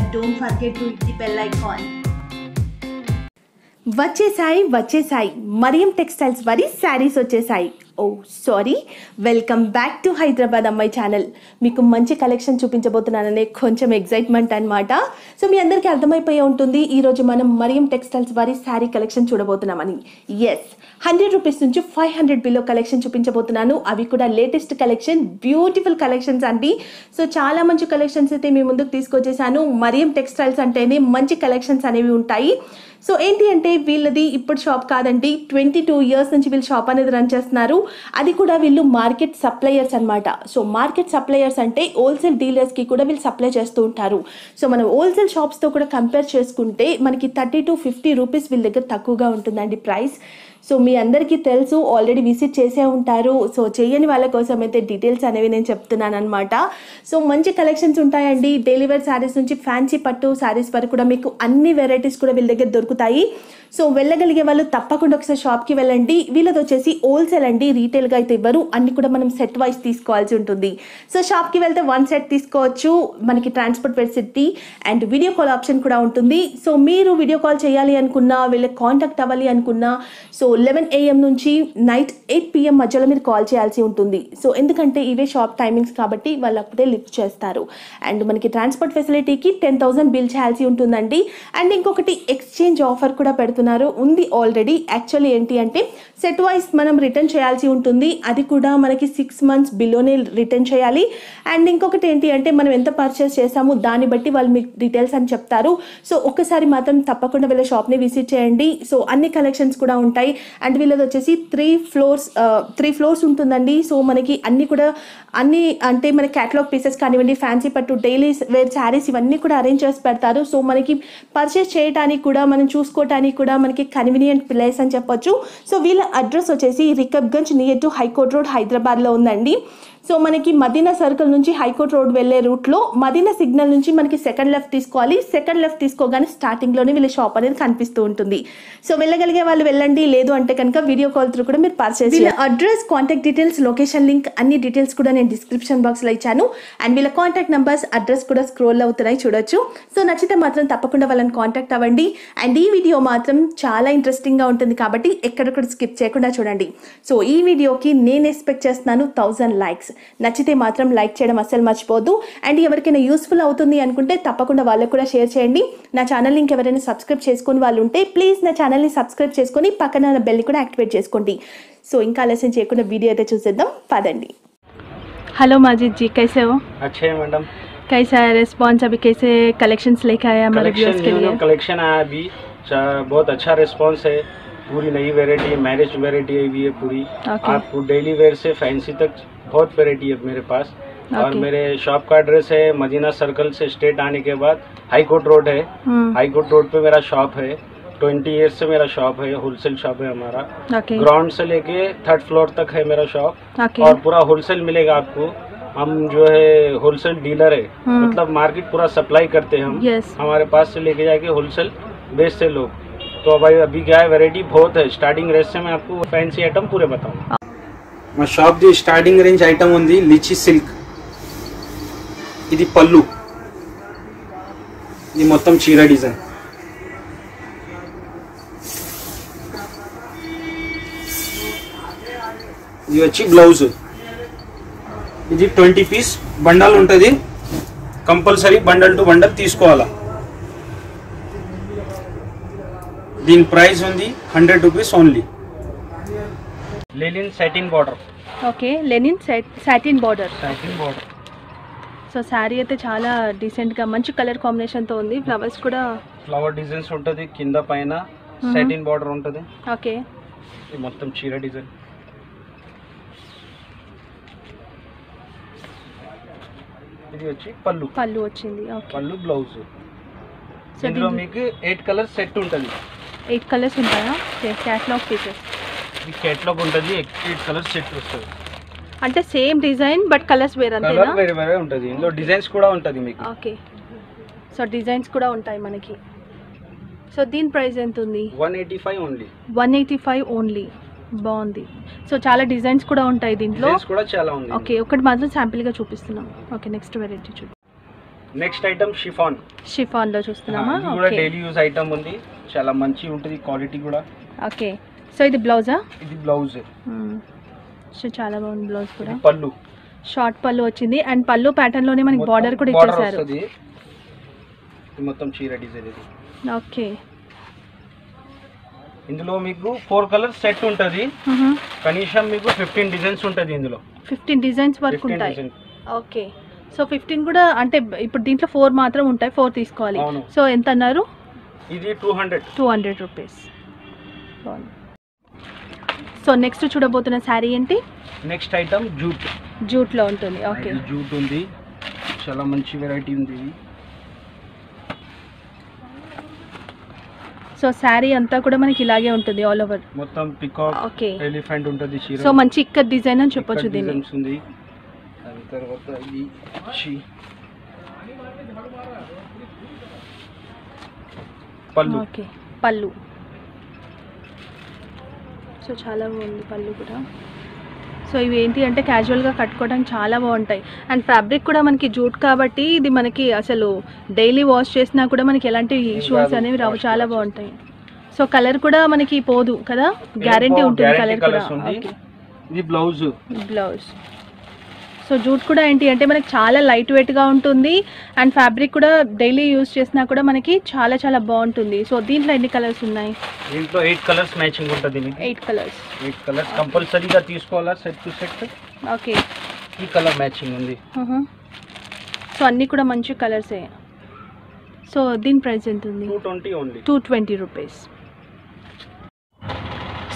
but don't forget to hit the bell icon. వచ్చేసాయి వచ్చేసాయి Mariam textiles వారి శారీస్ వచ్చేసాయి ఓ sorry. Welcome back to Hyderabad Ammayi channel. మీకు మంచి కలెక్షన్ చూపించబోతున్నాననే కొంచెం ఎగ్జైట్మెంట్ అనమాట సో మీ అందరికీ అర్థమైపోయి ఉంటుంది ఈరోజు మనం మరియం టెక్స్టైల్స్ వారి శారీ కలెక్షన్ చూడబోతున్నామని. ఎస్ హండ్రెడ్ రూపీస్ నుంచి ఫైవ్ హండ్రెడ్ బిలో కలెక్షన్ చూపించబోతున్నాను. అవి కూడా లేటెస్ట్ కలెక్షన్ బ్యూటిఫుల్ కలెక్షన్స్ అండి. సో చాలా మంచి కలెక్షన్స్ అయితే మీ ముందుకు తీసుకొచ్చేసాను. మరియం టెక్స్టైల్స్ అంటేనే మంచి కలెక్షన్స్ అనేవి ఉంటాయి. సో ఏంటి అంటే వీళ్ళది ఇప్పుడు షాప్ కాదండి. ట్వంటీ టూ ఇయర్స్ నుంచి వీళ్ళు షాప్ అనేది రన్ చేస్తున్నారు. అది కూడా వీళ్ళు మార్కెట్ సప్లయర్స్ అనమాట సో మార్కెట్ సప్లయర్స్ అంటే హోల్సేల్ డీలర్స్కి కూడా వీళ్ళు సప్లై చేస్తూ ఉంటారు. సో మనం హోల్సేల్ షాప్స్తో కూడా కంపేర్ చేసుకుంటే మనకి థర్టీ టు ఫిఫ్టీ రూపీస్ వీళ్ళ దగ్గర తక్కువగా ఉంటుందండి ప్రైస్ సో మీ అందరికీ తెలుసు ఆల్రెడీ విజిట్ చేసే ఉంటారు. సో చేయని వాళ్ళ కోసం అయితే డీటెయిల్స్ అనేవి నేను చెప్తున్నాను అనమాట సో మంచి కలెక్షన్స్ ఉంటాయండి. డెలివర్ శారీస్ నుంచి ఫ్యాన్సీ పట్టు శారీస్ వరకు కూడా మీకు అన్ని వెరైటీస్ కూడా వీళ్ళ దగ్గర దొరుకుతాయి. సో వెళ్ళగలిగే వాళ్ళు తప్పకుండా ఒకసారి షాప్కి వెళ్ళండి. వీళ్ళది వచ్చేసి హోల్సేల్ అండి. రీటైల్గా అయితే ఇవ్వరు. అన్ని కూడా మనం సెట్ వైజ్ తీసుకోవాల్సి ఉంటుంది. సో షాప్కి వెళ్తే వన్ సెట్ తీసుకోవచ్చు. మనకి transport facility and video call option కూడా ఉంటుంది. సో మీరు వీడియో కాల్ చేయాలి అనుకున్నా వీళ్ళకి కాంటాక్ట్ అవ్వాలి అనుకున్నా సో లెవెన్ ఏఎం నుంచి నైట్ ఎయిట్ పిఎం మధ్యలో మీరు కాల్ చేయాల్సి ఉంటుంది. సో ఎందుకంటే ఇవే షాప్ టైమింగ్స్ కాబట్టి వాళ్ళు అప్పుడే లిఫ్ట్ చేస్తారు. అండ్ మనకి ట్రాన్స్పోర్ట్ ఫెసిలిటీకి టెన్ థౌసండ్ బిల్ చేయాల్సి ఉంటుందండి. అండ్ ఇంకొకటి ఎక్స్చేంజ్ ఆఫర్ కూడా పెడుతున్నారు. ఉంది ఆల్రెడీ యాక్చువల్లీ ఏంటి అంటే సెట్ వైస్ మనం రిటర్న్ చేయాల్సి ఉంటుంది. అది కూడా మనకి సిక్స్ మంత్స్ బిలోనే రిటర్న్ చేయాలి. అండ్ ఇంకొకటి ఏంటి అంటే మనం ఎంత పర్చేస్ చేసామో దాన్ని బట్టి వాళ్ళు మీకు డీటెయిల్స్ అని చెప్తారు. సో ఒక్కసారి మాత్రం తప్పకుండా వెళ్ళే షాప్ని విజిట్ చేయండి. సో అన్ని కలెక్షన్స్ కూడా ఉంటాయి. అండ్ వీళ్ళది వచ్చేసి త్రీ ఫ్లోర్స్ త్రీ ఫ్లోర్స్ ఉంటుందండి. సో మనకి అన్నీ కూడా అన్నీ అంటే మన క్యాటలాగ్ పీసెస్ కానివ్వండి ఫ్యాన్సీ పట్టు డైలీ వేర్ శారీస్ ఇవన్నీ కూడా అరేంజ్ చేసి పెడతారు. సో మనకి పర్చేస్ చేయడానికి కూడా మనం చూసుకోవటానికి కూడా మనకి కన్వీనియంట్ ప్లేస్ అని చెప్పొచ్చు. సో వీళ్ళ అడ్రస్ వచ్చేసి Rikabganj near to high court road హైదరాబాద్లో ఉందండి. సో మనకి మదీనా సర్కిల్ నుంచి హైకోర్ట్ రోడ్ వెళ్ళే రూట్లో మదీనా సిగ్నల్ నుంచి మనకి సెకండ్ లెఫ్ట్ తీసుకోవాలి. సెకండ్ లెఫ్ట్ తీసుకోగానే స్టార్టింగ్లోనే వీళ్ళ షాప్ అనేది కనిపిస్తూ ఉంటుంది. సో వెళ్ళగలిగే వాళ్ళు వెళ్ళండి. లేదు అంటే కనుక వీడియో కాల్ త్రూ కూడా మీరు పర్చేస్ వీళ్ళ address contact details location link అన్ని డీటెయిల్స్ కూడా నేను డిస్క్రిప్షన్ బాక్స్లో ఇచ్చాను. అండ్ వీళ్ళ కాంటాక్ట్ నెంబర్స్ అడ్రస్ కూడా స్క్రోల్ అవుతున్నాయి చూడొచ్చు. సో నచ్చితే మాత్రం తప్పకుండా వాళ్ళని కాంటాక్ట్ అవ్వండి. అండ్ ఈ వీడియో మాత్రం చాలా ఇంట్రెస్టింగ్గా ఉంటుంది కాబట్టి ఎక్కడక్కడ స్కిప్ చేయకుండా చూడండి. సో ఈ వీడియోకి నేను ఎక్స్పెక్ట్ చేస్తున్నాను థౌజండ్ లైక్స్ నచ్చితే మాత్రం లైక్ చేయడం అస్సలు మర్చిపోద్దు అండ్ ఎవరికైనా యూస్ఫుల్ అవుతుంది అనుకుంటే తప్పకుండా వాళ్ళకు కూడా షేర్ చేయండి నా ఛానల్ లింక్ ఎవరైనా సబ్స్క్రైబ్ చేసుకుని వాళ్ళు ఉంటే ప్లీజ్ నా ఛానల్ని సబ్స్క్రైబ్ చేసుకొని పక్కన బెల్ని కూడా యాక్టివేట్ చేసుకోండి సో ఇంకా ఆలస్యం చేయకుండా వీడియో అయితే చూసేద్దాం పదండి हेलो माजिद जी कैसे हो अच्छे हैं मैडम कैसा है रिस्पॉन्स अभी कैसे कलेक्शंस लेके आए हमारे व्यूअर्स के लिए कलेक्शन आया अभी चा- बहुत अच्छा रिस्पांस है पूरी नई वेरायटी है मैरिज वेरायटी आई हुई है पूरी Okay. आपको डेली वेयर से फैंसी तक बहुत वेराइटी है मेरे पास। okay. और मेरे शॉप का एड्रेस है मदीना सर्कल से स्टेट आने के बाद हाई कोर्ट रोड है। हम्म, हाई कोर्ट रोड पे मेरा शॉप है। ट्वेंटी ईयर्स से मेरा शॉप है। होलसेल शॉप है हमारा। ओके ग्राउंड से लेके थर्ड फ्लोर तक है मेरा शॉप ओके और पूरा होलसेल मिलेगा आपको। हम जो है होलसेल डीलर है। मतलब मार्केट पूरा सप्लाई करते हैं हम। यस हमारे पास से लेके जाके होलसेल बेचते लोग तो भाई अभी क्या है वैरायटी बहुत है। स्टार्टिंग रेंज से मैं आपको फैंसी आइटम पूरे बताऊँ। మా షాప్ది స్టార్టింగ్ రేంజ్ ఐటమ్ ఉంది లిచీ సిల్క్. ఇది పళ్ళు. ఇది మొత్తం చీర డిజైన్. ఇది వచ్చి బ్లౌజ్. ఇది ట్వంటీ పీస్. బండల్ ఉంటుంది. కంపల్సరీ బండల్ టు బండల్ తీసుకోవాలా. దీని ప్రైస్ ఉంది hundred rupees only. Linen satin border okay linen satin border. Satin border. So sari అయితే చాలా డీసెంట్గా మంచి కలర్ కాంబినేషన్తో ఉంది. ఫ్లవర్స్ కూడా ఫ్లవర్ డిజైన్స్ ఉంటుంది కింద పైన సెటిన్ బార్డర్ ఉంటుంది. ఓకే. ఇది మొత్తం చీర డిజైన్ ఇది వచ్చి పళ్ళు. పళ్ళు వచ్చింది ఓకే. పళ్ళు బ్లౌజ్ ఇందులో మీకు ఎయిట్ కలర్ సెట్ ఉంటుంది. ఎయిట్ కలర్స్ ఉంటాయా? క్యాట్లాగ్ పీసెస్ ఈ కేటలాగ్ ఉంటుంది ఎయిట్ కలర్ సెట్ వస్తుంది. అంటే సేమ్ డిజైన్ బట్ కలర్స్ వేరు కలర్ వేరే వేరే ఉంటుంది. ఇందులో డిజైన్స్ కూడా ఉంటుంది మీకు. ఓకే. సో డిజైన్స్ కూడా ఉంటాయి మనకి. సో దీని ప్రైస్ ఎంత ఉంది? One eighty five only. One eighty five only. బాగుంది. సో చాలా డిజైన్స్ కూడా ఉంటాయి దీంట్లో. కూడా చాలా ఉంది. ఓకే ఒకటి మాత్రం శాంపిల్గా చూపిస్తున్నాం. ఓకే నెక్స్ట్ వెరైటీ చూడు. నెక్స్ట్ ఐటమ్ షిఫాన్ షిఫాన్లో చూస్తున్నామా? ఇది కూడా ఓకే. డైలీ యూజ్ ఐటమ్ ఉంది. చాలా మంచి ఉంటుంది క్వాలిటీ కూడా. ఓకే. సో ఇది బ్లౌజా? ఇది బ్లౌజ్. సో చాలా బాగుంది బ్లౌజ్ కూడా. పళ్ళు. షార్ట్ పళ్ళు వచ్చింది. అండ్ పళ్ళు ప్యాటర్న్లోనే మనకి బార్డర్ కూడా ఇచ్చేసారు. మొత్తం చీర డిజైన్ ఇది. ఓకే ఇందులో మీకు ఫోర్ కలర్స్ సెట్ ఉంటుంది. కనీసం మీకు ఫిఫ్టీన్ డిజైన్స్ ఉంటుంది ఇందులో. ఫిఫ్టీన్ డిజైన్స్ వరకు ఉంటాయి. ఓకే సో ఫిఫ్టీన్ కూడా అంటే ఇప్పుడు దీంట్లో ఫోర్ మాత్రం ఉంటాయి. ఫోర్ తీసుకోవాలి. సో ఎంత అన్నారు? ఇది two hundred two hundred rupees so next చూడబోతున్న sari ఏంటి? Next item jute. జూట్లో ఉంటుంది. ఓకే. జూట్ ఉంది. చాలా మంచి వెరైటీ ఉంది సో శారీ అంతా కూడా మనకి ఇలాగే ఉంటుంది ఆల్ ఓవర్. మొత్తం పికాక్ ఓకే. ఎలిఫెంట్ ఉంటుంది చీర సో మంచి ఇక్క డిజైన్ అని చెప్పొచ్చు ఇక్కడ దీన్ని. ఉంది. దాని తర్వాత ఇది పళ్ళు. ఓకే. పళ్ళు. సో చాలా బాగుంది పళ్ళు కూడా. సో ఇవి ఏంటి అంటే క్యాజువల్గా కట్టుకోవడానికి చాలా బాగుంటాయి. అండ్ ఫ్యాబ్రిక్ కూడా మనకి జూట్ కాబట్టి ఇది మనకి అసలు డైలీ వాష్ చేసినా కూడా మనకి ఎలాంటి ఇష్యూస్ అనేవి రావు చాలా బాగుంటాయి. సో కలర్ కూడా మనకి పోదు కదా? గ్యారంటీ ఉంటుంది కలర్ కూడా. ఇది బ్లౌజ్ బ్లౌజ్ సో జూట్ కూడా ఏంటి అంటే మనకి చాలా లైట్ వెయిట్గా ఉంటుంది అండ్ ఫ్యాబ్రిక్ కూడా డైలీ యూస్ చేసినా కూడా మనకి చాలా చాలా బాగుంటుంది. సో దీంట్లో ఎన్ని కలర్స్ ఉన్నాయి? దీంట్లో ఎయిట్ కలర్స్ మ్యాచింగ్ ఉంటుంది ఎయిట్ కలర్స్. ఎయిట్ కలర్స్ కంపల్సరీగా తీసుకోవాలా సెట్ టు సెట్? ఓకే. ఈ కలర్ మ్యాచింగ్ ఉంది. సో అన్నీ కూడా మంచి కలర్సే. సో దీని ప్రైస్ ఎంత ఉంది two twenty only. Two twenty rupees.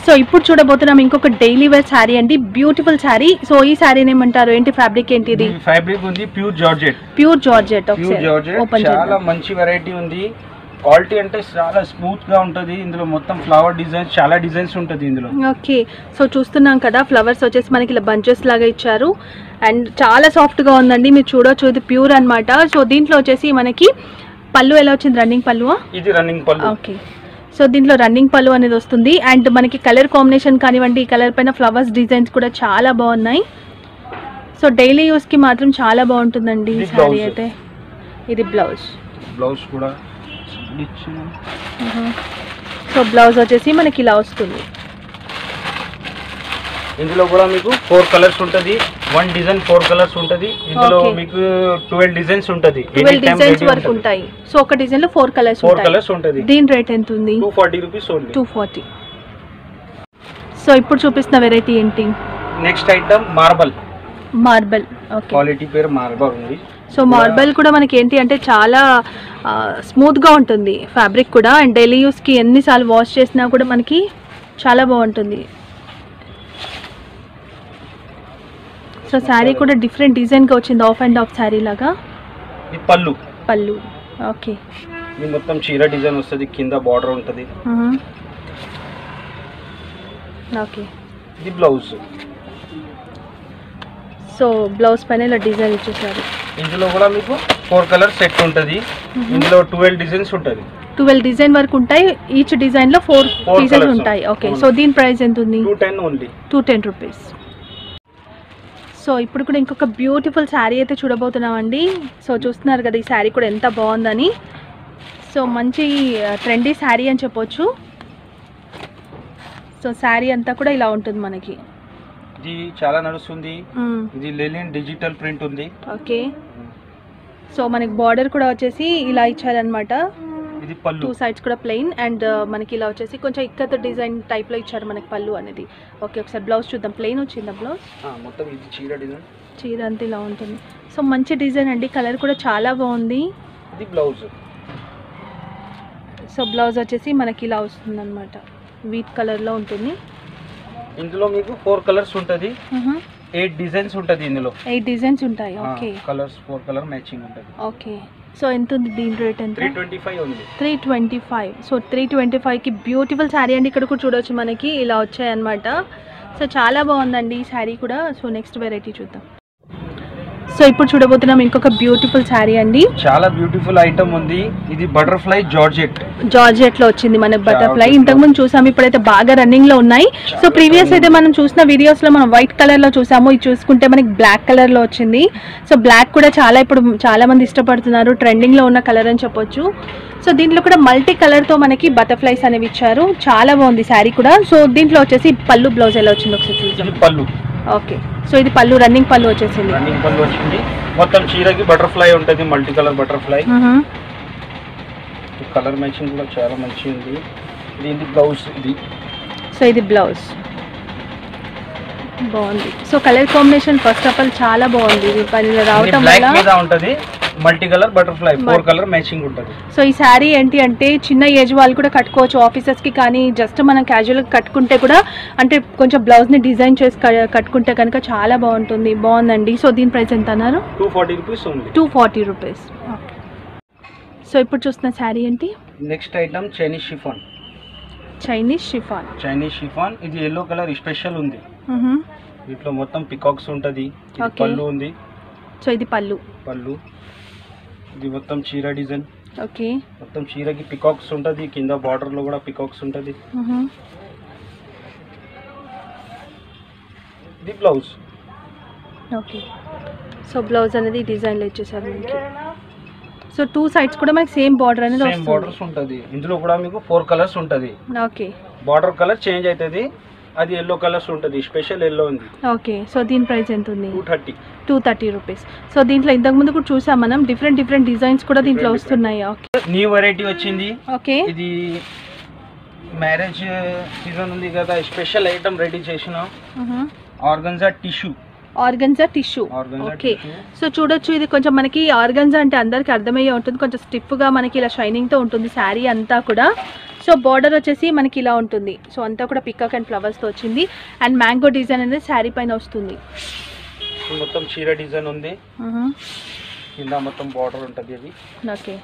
So ఇప్పుడు చూడబోతున్నాం ఇంకొక డైలీ వేర్ శారీ అండి. బ్యూటిఫుల్ శారీ సో ఈ శారీని ఏమంటారు? ఏంటి ఫ్యాబ్రిక్ ఏంటి ఇది ఫ్యాబ్రిక్ ఉంది pure georgette pure georgette open చాలా మంచి వెరైటీ ఉంది. క్వాలిటీ అంటే చాలా స్మూత్గా ఉంటుంది. ఇందులో మొత్తం ఫ్లవర్ డిజైన్స్ చాలా డిజైన్స్ ఉంటుంది ఇందులో. ఓకే సో చూస్తున్నాం కదా ఫ్లవర్స్ వచ్చేసి మనకి ఇలా బంచెస్ లాగా ఇచ్చారు. అండ్ చాలా సాఫ్ట్గా ఉందండి. మీరు చూడొచ్చు ఇది ప్యూర్ అన్నమాట. సో దీంట్లో వచ్చేసి మనకి పళ్ళు ఎలా వచ్చింది? రన్నింగ్ పళ్ళువా? ఇది రన్నింగ్ పళ్ళు. ఓకే సో దీంట్లో రన్నింగ్ పళ్ళు అనేది వస్తుంది. అండ్ మనకి కలర్ కాంబినేషన్ కానివ్వండి ఈ కలర్ పైన ఫ్లవర్స్ డిజైన్స్ కూడా చాలా బాగున్నాయి. సో డైలీ యూస్కి మాత్రం చాలా బాగుంటుందండి ఈ శారీ. అయితే. ఇది బ్లౌజ్ బ్లౌజ్ కూడా సో బ్లౌజ్ వచ్చేసి మనకి ఇలా వస్తుంది. ఇందులో కూడా మీకు ఫోర్ కలర్స్ ఉంటది. వన్ డిజైన్ ఫోర్ కలర్స్ ఉంటది. ఇందులో. మీకు ట్వెల్వ్ డిజైన్స్ ఉంటది. ట్వెల్వ్ డిజైన్స్ వరకు ఉంటాయి. సో ఒక డిజైన్లో ఫోర్ కలర్స్ ఫోర్ కలర్స్ ఉంటది. దీని రేట్ ఎంత ఉంది two forty rupees only so ఇప్పుడు చూపిస్తున్న వెరైటీ ఏంటి? Next item marble marble okay quality పేరు మార్బల్ ఉంది. సో మార్బల్ కూడా మనకి ఏంటి అంటే చాలా స్మూత్గా ఉంటుంది. ఫ్యాబ్రిక్ కూడా. అండ్ డైలీ యూస్కి ఎన్నిసార్లు వాష్ చేసినా కూడా మనకి చాలా బాగుంటుంది. సో శారీ కూడా డిఫరెంట్ డిజైన్గా వచ్చింది ఆఫ్ అండ్ ఆఫ్ శారీ లాగా? ఇది పళ్ళు. పళ్ళు. ఓకే. ఇది మొత్తం చీర డిజైన్ వస్తుంది కింద బార్డర్ ఉంటది. ఓకే. ఇది బ్లౌజ్. సో బ్లౌజ్ పైన ఇలా డిజైన్ ఇచ్చేసారు. ఇందులో కూడా మీకు ఫోర్ కలర్ సెట్ ఉంటది. ఇందులో ట్వెల్వ్ డిజైన్స్ ఉంటది. ట్వెల్వ్ డిజైన్ వరకు ఉంటాయి ఈచ్ డిజైన్లో ఫోర్ Four పీసెస్ colours. ఉంటాయి. ఓకే. సో దీని ప్రైస్ ఎంత ఉంది two ten only. Two ten rupees. So ఇప్పుడు కూడా ఇంకొక బ్యూటిఫుల్ శారీ అయితే చూడబోతున్నామండి. సో చూస్తున్నారు కదా ఈ శారీ కూడా ఎంత బాగుందని. సో మంచి ట్రెండీ శారీ అని చెప్పొచ్చు. సో శారీ అంతా కూడా ఇలా ఉంటుంది మనకి. ఇది చాలా నడుస్తుంది. ఇది లెలిన్ డిజిటల్ ప్రింట్ ఉంది. ఓకే. సో మనకి బార్డర్ కూడా వచ్చేసి ఇలా ఇచ్చారనమాట ఇది టూ సైడ్స్ కూడా ప్లెయిన్ అండ్ మనకి ఇలా వచ్చేసి కొంచెం ఇక్కత డిజైన్ టైప్లో ఇచ్చారు మనకి పళ్ళు అనేది. ఓకే ఒకసారి బ్లౌజ్ చూద్దాం. ప్లెయిన్ వచ్చిందా బ్లౌజ్ ఆ, మొత్తం ఇది చీర డిజైన్ చీర అంతా ఇలా ఉంటుంది. సో మంచి డిజైన్ అండి. కలర్ కూడా చాలా బాగుంది. ఇది బ్లౌజ్ సో బ్లౌజ్ వచ్చేసి మనకి ఇలా వస్తుంది అనమాట వీట్ కలర్లో ఉంటుంది. ఇందులో మీకు ఫోర్ కలర్స్ ఉంటది. ఎయిట్ డిజైన్స్ ఉంటది ఇందులో. ఎయిట్ డిజైన్స్ ఉంటాయి. Okay colours four colour matching ఉంటది. ఓకే సో ఎంత ఉంది దీని రేట్ ఎంత? త్రీ ట్వంటీ ఫైవ్ ఉంది. Three twenty five so three twenty ఫైవ్కి బ్యూటిఫుల్ శారీ అండి. ఇక్కడ కూడా చూడవచ్చు మనకి. ఇలా వచ్చాయన్నమాట. సో చాలా బాగుందండి ఈ శారీ కూడా. సో నెక్స్ట్ వెరైటీ చూద్దాం. సో ఇప్పుడు చూడబోతున్నాం ఇంకొక బ్యూటిఫుల్ శారీ అండి. చాలా బ్యూటిఫుల్ ఐటమ్ ఉంది. ఇది బటర్ఫ్లై జార్జెట్ జార్జెట్లో వచ్చింది మనకు బటర్ఫ్లై ఇంతకు ముందు చూసాము ఇప్పుడైతే బాగా రన్నింగ్లో ఉన్నాయి. సో ప్రీవియస్ అయితే మనం చూసిన వీడియోస్లో మనం వైట్ కలర్లో చూసాము. ఇది చూసుకుంటే మనకి బ్లాక్ కలర్లో వచ్చింది. సో బ్లాక్ కూడా చాలా ఇప్పుడు చాలా మంది ఇష్టపడుతున్నారు. ట్రెండింగ్లో ఉన్న కలర్ అని చెప్పొచ్చు. సో దీంట్లో కూడా మల్టీ కలర్తో మనకి బటర్ఫ్లైస్ అనేవి ఇచ్చారు. చాలా బాగుంది శారీ కూడా. సో దీంట్లో వచ్చేసి పళ్ళు బ్లౌజ్ ఎలా వచ్చింది ఒకసారి ఇది పళ్ళు. ఓకే సో ఇది పళ్ళు రన్నింగ్ పళ్ళు వచ్చేసింది. రన్నింగ్ పళ్ళు వచ్చింది మొత్తం చీరకి బటర్ఫ్లై ఉంటుంది multi colour butterfly. Colour matching కూడా చాలా మంచిగా ఉంది ఇది బ్లౌజ్ ఇది? సో ఇది బ్లౌజ్. బాగుంది. So colour combination first of all చాలా బాగుంది. ఇది పని రావటం వల్ల ఉంటది. Multi colour butterfly four colour matching ఉంటుంది. సో ఈ శారీ ఏంటి అంటే చిన్న ఏజ్ వాళ్ళు కూడా కట్టుకోవచ్చు ఆఫీసెస్కి కానీ జస్ట్ మనం క్యాజువల్గా కట్టుకుంటే కూడా అంటే కొంచెం బ్లౌజ్ని డిజైన్ చేసి క- కట్టుకుంటే కనుక చాలా బాగుంటుంది. బాగుందండి. సో దీని ప్రైస్ ఎంత అన్నారు? Two forty rupees two forty rupees so ఇప్పుడు చూస్తున్న శారీ ఏంటి? Next item Chinese chiffon Chinese chiffon Chinese chiffon ఇది ఎల్లో కలర్ స్పెషల్ ఉంది. వీటిలో మొత్తం పికాక్స్ ఉంటుంది. పళ్ళు ఉంది. సో ఇది పళ్ళు. పళ్ళు. ఇది మొత్తం చీర డిజైన్. ఓకే. మొత్తం చీరకి పికాక్స్ ఉంటుంది. కింద బార్డర్లో కూడా పికాక్స్ ఉంటుంది. ఇది బ్లౌజ్. ఓకే. సో బ్లౌజ్ అనేది డిజైన్లో ఇచ్చేసారు మనకి. సో టూ సైడ్స్ కూడా మనకి సేమ్ బార్డర్ అనేది సేమ్ బార్డర్స్ ఉంటుంది. ఇందులో కూడా మీకు ఫోర్ కలర్స్ ఉంటుంది. ఓకే. బార్డర్ కలర్ చేంజ్ అవుతుంది అది ఎల్లో కలర్స్ ఉంటుంది స్పెషల్ ఎల్లో ఉంది. ఓకే సో దీని ప్రైస్ ఎంత ఉంది two thirty two thirty rupees so దీంట్లో ఇంతకు ముందు కూడా చూసాం మనం డిఫరెంట్ డిఫరెంట్ డిజైన్స్ కూడా దీంట్లో వస్తున్నాయి. ఓకే న్యూ వెరైటీ వచ్చింది. ఓకే ఇది మ్యారేజ్ సీజన్ ఉంది కదా స్పెషల్ ఐటమ్ రెడీ చేసిన. Organza tissue organza tissue okay so చూడొచ్చు ఇది కొంచెం మనకి ఆర్గన్జా అంటే అందరికి అర్థమయ్యే ఉంటుంది. కొంచెం స్టిఫ్గా మనకి ఇలా షైనింగ్తో ఉంటుంది శారీ అంతా కూడా. సో బార్డర్ వచ్చేసి మనకి ఇలా ఉంటుంది. సో అంతా కూడా పికాక్ అండ్ ఫ్లవర్స్తో వచ్చింది. అండ్ మ్యాంగో డిజైన్ అనేది శారీ పైన వస్తుంది. మొత్తం చీర డిజైన్ ఉంది. కింద మొత్తం బార్డర్ ఉంటుంది అది ఓకే.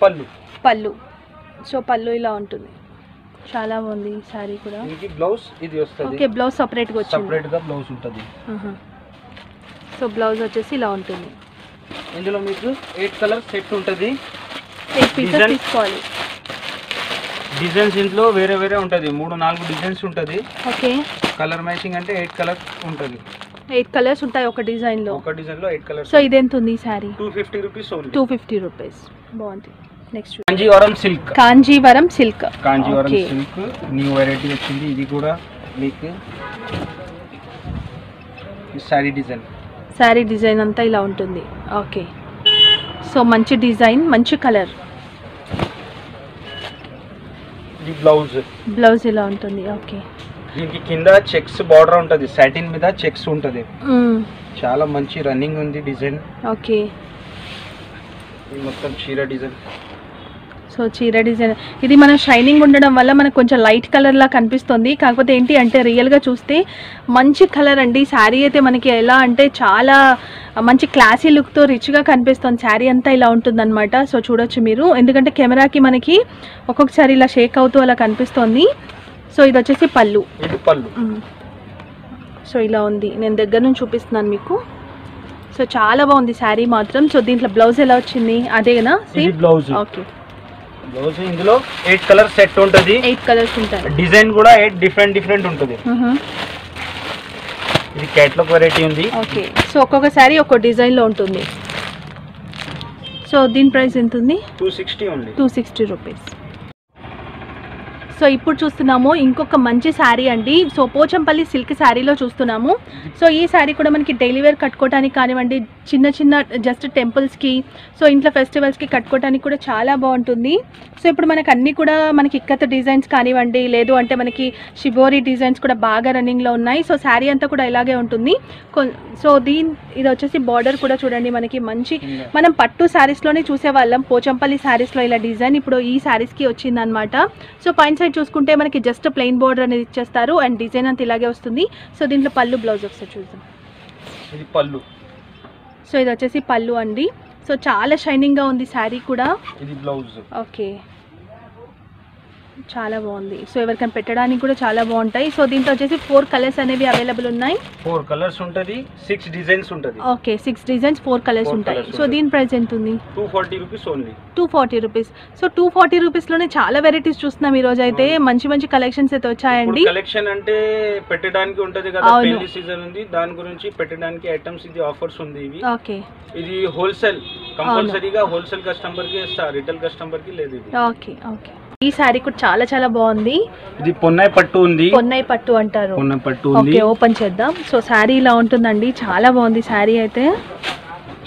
పళ్ళు. పళ్ళు. సో పళ్ళు ఇలా ఉంటుంది. చాలా బాగుంది శారీ కూడా. దీనికి బ్లౌజ్ ఇది వస్తుంది. ఓకే బ్లౌజ్ సపరేట్గా వచ్చింది. సపరేట్గా బ్లౌజ్ ఉంటుంది. సో బ్లౌజ్ వచ్చేసి ఇలా ఉంటుంది. ఇందులో మీకు ఎయిట్ కలర్ సెట్ ఉంటుంది. ఎయిట్ పీసెస్ తీసుకోవాలి డిజైన్స్ ఇందులో వేరే వేరే ఉంటుంది. మూడు నాలుగు డిజైన్స్ ఉంటుంది. ఓకే. కలర్ మ్యాచింగ్ అంటే ఎయిట్ కలర్ ఉంటుంది. ఎయిట్ కలర్స్ ఉంటాయి ఒక డిజైన్లో. ఒక డిజైన్లో ఎయిట్ కలర్స్ సో ఇదెంత ఉంది ఈ sari two fifty rupees only two fifty rupees బాగుంది. Next Kanjeevaram silk. Kanjeevaram silk. Kanjeevaram silk. New variety వచ్చింది. ఇది కూడా మీకు శారీ డిజైన్ శారీ డిజైన్ అంతా ఇలా ఉంటుంది. ఓకే సో మంచి డిజైన్ మంచి కలర్ ఇది బ్లౌజ్. బ్లౌజ్ ఇలా ఉంటుంది ఓకే. దీనికి కింద చెక్స్ బార్డర్ ఉంటుంది సాటిన్ మీద చెక్స్ ఉంటుంది. చాలా మంచి రన్నింగ్ ఉంది డిజైన్. ఓకే. ఇది మొత్తం చీర డిజైన్. సో చీర డిజైన్ ఇది మనం షైనింగ్ ఉండడం వల్ల మనకు కొంచెం లైట్ కలర్ లా కనిపిస్తుంది. కాకపోతే ఏంటి అంటే రియల్గా చూస్తే మంచి కలర్ అండి. శారీ అయితే మనకి ఎలా అంటే చాలా మంచి క్లాసీ లుక్తో రిచ్గా కనిపిస్తుంది. శారీ అంతా ఇలా ఉంటుందన్నమాట. సో చూడొచ్చు మీరు. ఎందుకంటే కెమెరాకి మనకి ఒక్కొక్కసారి ఇలా షేక్ అవుతూ అలా కనిపిస్తుంది. సో ఇది వచ్చేసి పళ్ళు. పళ్ళు. సో ఇలా ఉంది. నేను దగ్గర నుంచి చూపిస్తున్నాను మీకు. సో చాలా బాగుంది శారీ మాత్రం. సో దీంట్లో బ్లౌజ్ ఎలా వచ్చింది? అదేనా సేమ్ బ్లౌజ్ ఓకే బ్లౌజ్ ఇందులో ఎయిట్ కలర్ సెట్ ఉంటుంది. ఎయిట్ కలర్స్ ఉంటాయి. డిజైన్ కూడా ఎయిట్ డిఫరెంట్ డిఫరెంట్ ఉంటుంది. ఇది క్యాట్లాగ్ వెరైటీ ఉంది. ఓకే. సో ఒక్కొక్క శారీ ఒక్కో డిజైన్లో ఉంటుంది. సో దీని ప్రైస్ ఎంత ఉంది టూ సిక్స్టీ ఉంది. Two sixty rupees. సో ఇప్పుడు చూస్తున్నాము ఇంకొక మంచి శారీ అండి. సో పోచంపల్లి సిల్క్ శారీలో చూస్తున్నాము. సో ఈ శారీ కూడా మనకి డైలీ వేర్ కట్టుకోవడానికి కానివ్వండి చిన్న చిన్న జస్ట్ టెంపుల్స్కి సో ఇంట్లో ఫెస్టివల్స్కి కట్టుకోవడానికి కూడా చాలా బాగుంటుంది. సో ఇప్పుడు మనకి అన్నీ కూడా మనకి ఇక్కత డిజైన్స్ కానివ్వండి లేదు అంటే మనకి షిబోరి డిజైన్స్ కూడా బాగా రన్నింగ్లో ఉన్నాయి. సో శారీ అంతా కూడా ఇలాగే ఉంటుంది. సో దీని ఇది వచ్చేసి బార్డర్ కూడా చూడండి మనకి మంచి మనం పట్టు శారీస్లోనే చూసేవాళ్ళం పోచంపల్లి శారీస్లో ఇలా డిజైన్ ఇప్పుడు ఈ శారీస్కి వచ్చిందనమాట సో పైన సైడ్ చూసుకుంటే మనకి జస్ట్ ప్లెయిన్ బార్డర్ అనేది ఇచ్చేస్తారు. అండ్ డిజైన్ అంతా ఇలాగే వస్తుంది. సో దీంట్లో పళ్ళు బ్లౌజ్ ఒకసారి చూద్దాం. ఇది పళ్ళు. సో ఇది వచ్చేసి పళ్ళు అండి. సో చాలా షైనింగ్గా ఉంది శారీ కూడా. ఇది బ్లౌజ్ ఓకే. చాలా బాగుంది. సో ఎవరికైనా పెట్టడానికి కూడా చాలా బాగుంటాయి. సో దీంట్లో వచ్చేసి ఫోర్ కలర్స్ అనేవి అవైలబుల్ ఉన్నాయి. ఫోర్ కలర్స్ ఉంటది సిక్స్ డిజైన్స్ ఉంటది. Okay six designs four colours ఉంటాయి. సో దీని ప్రైస్ ఎంత ఉంది two forty rupees only two forty rupees so two forty రూపీస్లోనే చాలా వెరైటీస్ చూస్తున్నాం ఈ రోజు అయితే. మంచి మంచి కలెక్షన్స్ అయితే వచ్చాయండి. కలెక్షన్ అంటే పెట్టడానికి ఉంటది కదా. పెళ్ళి సీజన్ ఉంది. దాని గురించి పెట్టడానికి ఐటమ్స్ ఇది ఆఫర్స్ ఉంది ఇవి. ఓకే ఇది హోల్సేల్ కంపల్సరీగా హోల్సేల్ కస్టమర్కి ఇస్తా రిటైల్ కస్టమర్కి లేదు ఇది. ఓకే ఓకే ఈ శారీ కూడా చాలా చాలా బాగుంది. ఇది పొన్నాయి పట్టు ఉంది. పొన్నై పట్టు అంటారు. పొన్నాయి పట్టు ఉంది. ఓకే ఓపెన్ చేద్దాం. సో శారీ ఇలా ఉంటుందండి. చాలా బాగుంది శారీ అయితే.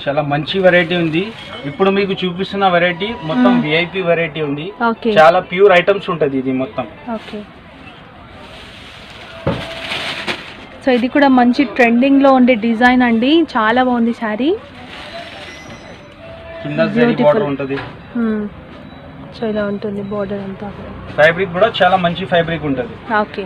చాలా మంచి వెరైటీ ఉంది. ఇప్పుడు మీకు చూపిస్తున్న వెరైటీ మొత్తం. విఐపి వెరైటీ ఉంది. ఓకే. చాలా ప్యూర్ ఐటమ్స్ ఉంటది ఇది మొత్తం. ఓకే. సో ఇది కూడా మంచి ట్రెండింగ్లో ఉండే డిజైన్ అండి. చాలా బాగుంది శారీ. కింద జరీ. బార్డర్ ఉంటది. సో ఇలా ఉంటుంది బోర్డర్ అంతా. కూడా ఫ్యాబ్రిక్ కూడా చాలా మంచి ఫ్యాబ్రిక్ ఉంటది. ఓకే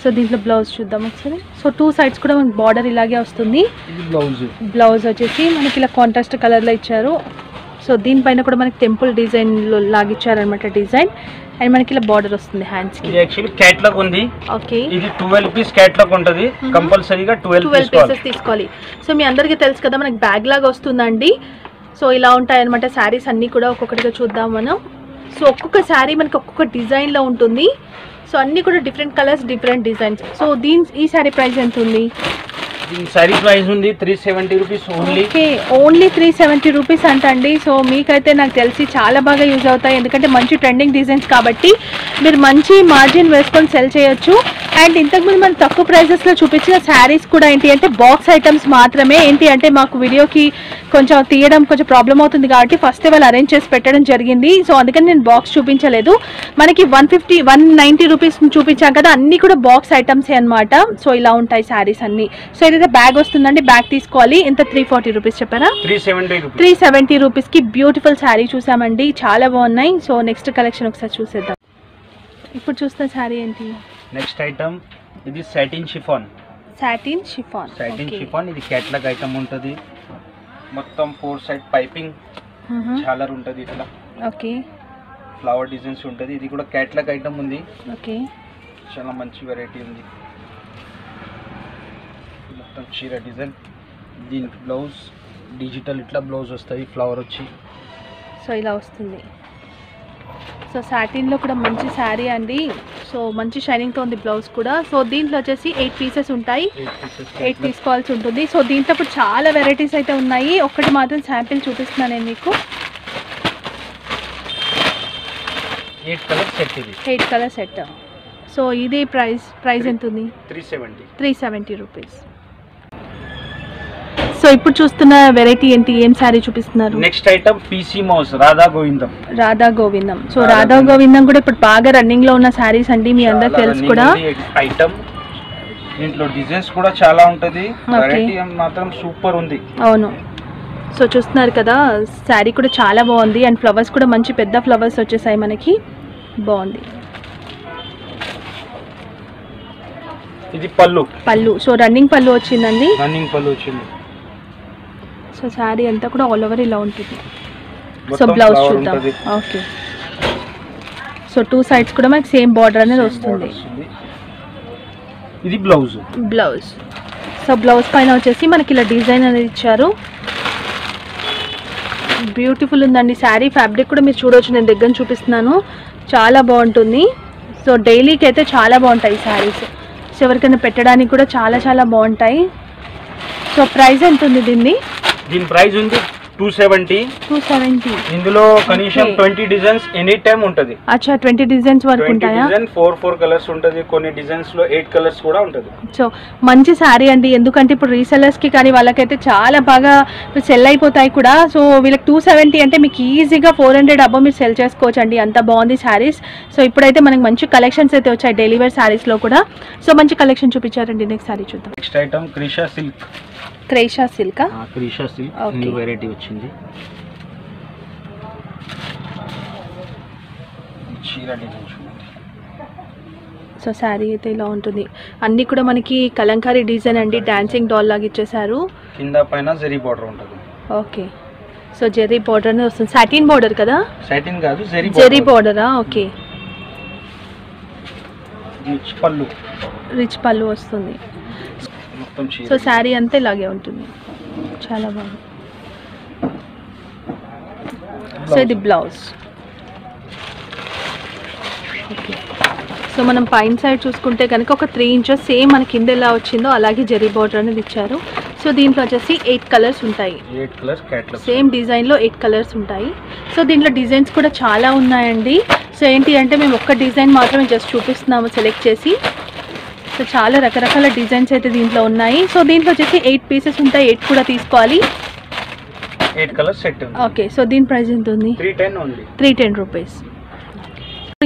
సో దీంట్లో బ్లౌజ్ చూద్దాం ఒకసారి. సో టూ సైడ్స్ కూడా మనకి బార్డర్ ఇలాగే వస్తుంది. బ్లౌజ్ బ్లౌజ్ వచ్చేసి మనకి ఇలా కాంట్రాస్ట్ కలర్లో ఇచ్చారు. సో దీనిపైన కూడా మనకి టెంపుల్ డిజైన్లో లాగిచ్చారనమాట డిజైన్ అండ్ మనకి ఇలా బార్డర్ వస్తుంది హ్యాండ్స్కి ఇది యాక్చువల్లీ క్యాట్లాగ్ ఉంది. ఓకే ఇది ట్వెల్వ్ పీస్ క్యాట్లాగ్ ఉంటది. కంపల్సరీగా ట్వెల్వ్ ట్వెల్వ్ పీస్ పీసెస్ తీసుకోవాలి. సో మీ అందరికీ తెలుసు కదా మనకి బ్యాగ్ లాగా వస్తుందండి. సో ఇలా ఉంటాయన్నమాట శారీస్ అన్నీ కూడా ఒక్కొక్కటిగా చూద్దాం మనం. సో ఒక్కొక్క శారీ మనకి ఒక్కొక్క డిజైన్లో ఉంటుంది. సో అన్నీ కూడా different colours different designs so దీని ఈ శారీ ప్రైస్ ఎంత ఉంది? దీని సారీ ప్రైస్ ఉంది three seventy rupees only okay only three seventy rupees అంటండి. సో మీకైతే నాకు తెలిసి చాలా బాగా యూజ్ అవుతాయి. ఎందుకంటే మంచి ట్రెండింగ్ డిజైన్స్ కాబట్టి మీరు మంచి మార్జిన్ వేసుకొని సెల్ చేయొచ్చు. అండ్ ఇంతకుముందు మనం తక్కువ ప్రైజెస్లో చూపించిన శారీస్ కూడా ఏంటి అంటే బాక్స్ ఐటమ్స్ మాత్రమే. ఏంటి అంటే మాకు వీడియోకి కొంచెం తీయడం కొంచెం ప్రాబ్లం అవుతుంది కాబట్టి ఫస్ట్ వాళ్ళు అరేంజ్ చేసి పెట్టడం జరిగింది. సో అందుకని నేను బాక్స్ చూపించలేదు. మనకి one fifty one ninety rupees చూపించాం కదా అన్నీ కూడా బాక్స్ ఐటమ్సే అనమాట సో ఇలా ఉంటాయి శారీస్ అన్నీ. సో ఏదైతే బ్యాగ్ వస్తుందండి బ్యాగ్ తీసుకోవాలి. ఇంత త్రీ ఫార్టీ రూపీస్ చెప్పారా? త్రీ సెవెంటీ రూపీస్ రూపీస్కి బ్యూటిఫుల్ శారీ చూసామండి. చాలా బాగున్నాయి. సో నెక్స్ట్ కలెక్షన్ ఒకసారి చూసేద్దాం. ఇప్పుడు చూస్తున్న శారీ ఏంటి? నెక్స్ట్ ఐటమ్ ఇది satin chiffon satin chiffon satin chiffon ఇది క్యాట్లాగ్ ఐటమ్ ఉంటది. మొత్తం ఫోర్ సైడ్ పైపింగ్ చాలర్ ఉంటది ఇట్లా ఓకే ఫ్లవర్ డిజైన్స్ ఉంటది. ఇది కూడా క్యాట్లాగ్ ఐటమ్ ఉంది. ఓకే చాలా మంచి వెరైటీ ఉంది. మొత్తం చీర డిజైన్ దీనికి బ్లౌజ్ డిజిటల్ ఇట్లా బ్లౌజ్ వస్తుంది ఫ్లవర్ వచ్చి. సో ఇలా వస్తుంది. సో సాటిన్లో కూడా మంచి శారీ అండి. సో మంచి షైనింగ్తో ఉంది బ్లౌజ్ కూడా. సో దీంట్లో వచ్చేసి ఎయిట్ పీసెస్ ఉంటాయి. ఎయిట్ తీసుకోవాల్సి ఉంటుంది. సో దీంట్లో ఇప్పుడు చాలా వెరైటీస్ అయితే ఉన్నాయి. ఒక్కటి మాత్రం శాంపిల్ చూపిస్తున్నాను నేను మీకు. ఎయిట్ కలర్ సెట్ ఇది. ఎయిట్ కలర్ సెట్ సో ఇది ప్రైస్ ప్రైస్ ఎంత ఉంది? Three seventy three seventy rupees so ఇప్పుడు చూస్తున్న వెరైటీ ఏంటి? ఏం శారీ చూపిస్తున్నారు? నెక్స్ట్ ఐటమ్ పీసీ మౌస్ రాధా గోవిందం రాధా గోవిందం సో రాధా గోవిందం కూడా ఇప్పుడు బాగా రన్నింగ్లో ఉన్న శారీస్ అండి మీ అందరికి తెలుసు కూడా. ఐటమ్ దీంట్లో డిజైన్స్ కూడా చాలా ఉంటది. వెరైటీ మాత్రం సూపర్ ఉంది. అవును. సో చూస్తున్నారు కదా శారీ కూడా చాలా బాగుంది. అండ్ ఫ్లవర్స్ కూడా మంచి పెద్ద ఫ్లవర్స్ వచ్చేసాయి మనకి. బాగుంది. ఇది పళ్ళు. పళ్ళు. సో రన్నింగ్ పళ్ళు వచ్చిందండి. రన్నింగ్ పళ్ళు వచ్చింది. సో శారీ అంతా కూడా ఆల్ ఓవర్ ఇలా ఉంటుంది. సో బ్లౌజ్ చూద్దాం. ఓకే సో టూ సైడ్స్ కూడా మనకి సేమ్ బార్డర్ అనేది వస్తుంది. ఇది బ్లౌజ్ బ్లౌజ్ సో బ్లౌజ్ పైన వచ్చేసి మనకి ఇలా డిజైన్ అనేది ఇచ్చారు. బ్యూటిఫుల్ ఉందండి శారీ. ఫ్యాబ్రిక్ కూడా మీరు చూడవచ్చు నేను దగ్గర చూపిస్తున్నాను. చాలా బాగుంటుంది. సో డైలీకి అయితే చాలా బాగుంటాయి శారీస్. సో ఎవరికైనా పెట్టడానికి కూడా చాలా చాలా బాగుంటాయి. సో ప్రైస్ ఎంత ఉంది దీన్ని? దీని ప్రైస్ ఉంది టూ సెవెంటీ టూ సెవెంటీ ఇందులో కనీసం. ట్వంటీ డిజైన్స్ ఎనీ టైం ఉంటది. అచ్చా ట్వంటీ డిజైన్స్ వరకు ఉంటాయా? డిజైన్ ఫోర్ ఫోర్ కలర్స్ ఉంటది. కొన్ని డిజైన్స్లో ఎయిట్ కలర్స్ కూడా ఉంటది. సో మంచి శారీ అండి. ఎందుకంటే ఇప్పుడు రీసెలర్స్కి కానీ వాళ్ళకైతే చాలా బాగా సెల్ అయిపోతాయి కూడా. సో వీళ్ళకి టూ సెవెంటీ అంటే మీకు ఈజీగా ఫోర్ హండ్రెడ్ అబ్బో మీరు సెల్ చేసుకోవచ్చు అండి అంత బాగుంది శారీస్ సో ఇప్పుడైతే మనకి మంచి కలెక్షన్స్ అయితే వచ్చాయి. డెలివరీ శారీస్లో కూడా. సో మంచి కలెక్షన్ చూపించారండి. నెక్స్ట్ శారీ చూద్దాం. Next item Krisha silk Kresha silk? Krisha silk. New variety వచ్చింది. చీర డిజైన్ చూడండి. సో శారీ అయితే ఇలా ఉంటుంది. అన్నీ కూడా మనకి కలంకారీ డిజైన్ అండి. డాన్సింగ్ డాల్ లాగా ఇచ్చేసారు కింద పైన జరీ బార్డర్ ఉంటది. ఓకే. సో జెరీ బార్డర్ అనేది వస్తుంది. సాటిన్ బార్డర్ కదా? సాటిన్ కాదు zari zari బార్డరా okay. Rich pallu. Rich pallu వస్తుంది. సో శారీ అంతా ఇలాగే ఉంటుంది. చాలా బాగుంది. సో ఇది బ్లౌజ్. ఓకే. సో మనం పైన సైడ్ చూసుకుంటే కనుక ఒక త్రీ ఇంచెస్ సేమ్ మన కింద ఎలా వచ్చిందో అలాగే జరీ బార్డర్ అనేది ఇచ్చారు. సో దీంట్లో వచ్చేసి ఎయిట్ కలర్స్ ఉంటాయి. సేమ్ డిజైన్లో ఎయిట్ కలర్స్ ఉంటాయి. సో దీంట్లో డిజైన్స్ కూడా చాలా ఉన్నాయండి. సో ఏంటి అంటే మేము ఒక్క డిజైన్ మాత్రమే జస్ట్ చూపిస్తున్నాము సెలెక్ట్ చేసి. సో చాలా రకరకాల డిజైన్స్ అయితే దీంట్లో ఉన్నాయి. సో దీంట్లో వచ్చేసి ఎయిట్ పీసెస్ ఉంటాయి. ఎయిట్ కూడా తీసుకోవాలి. ఎయిట్ సెట్ ఉంది. ఓకే సో దీని ప్రైస్ ఎంత ఉంది? Three ten only three ten rupees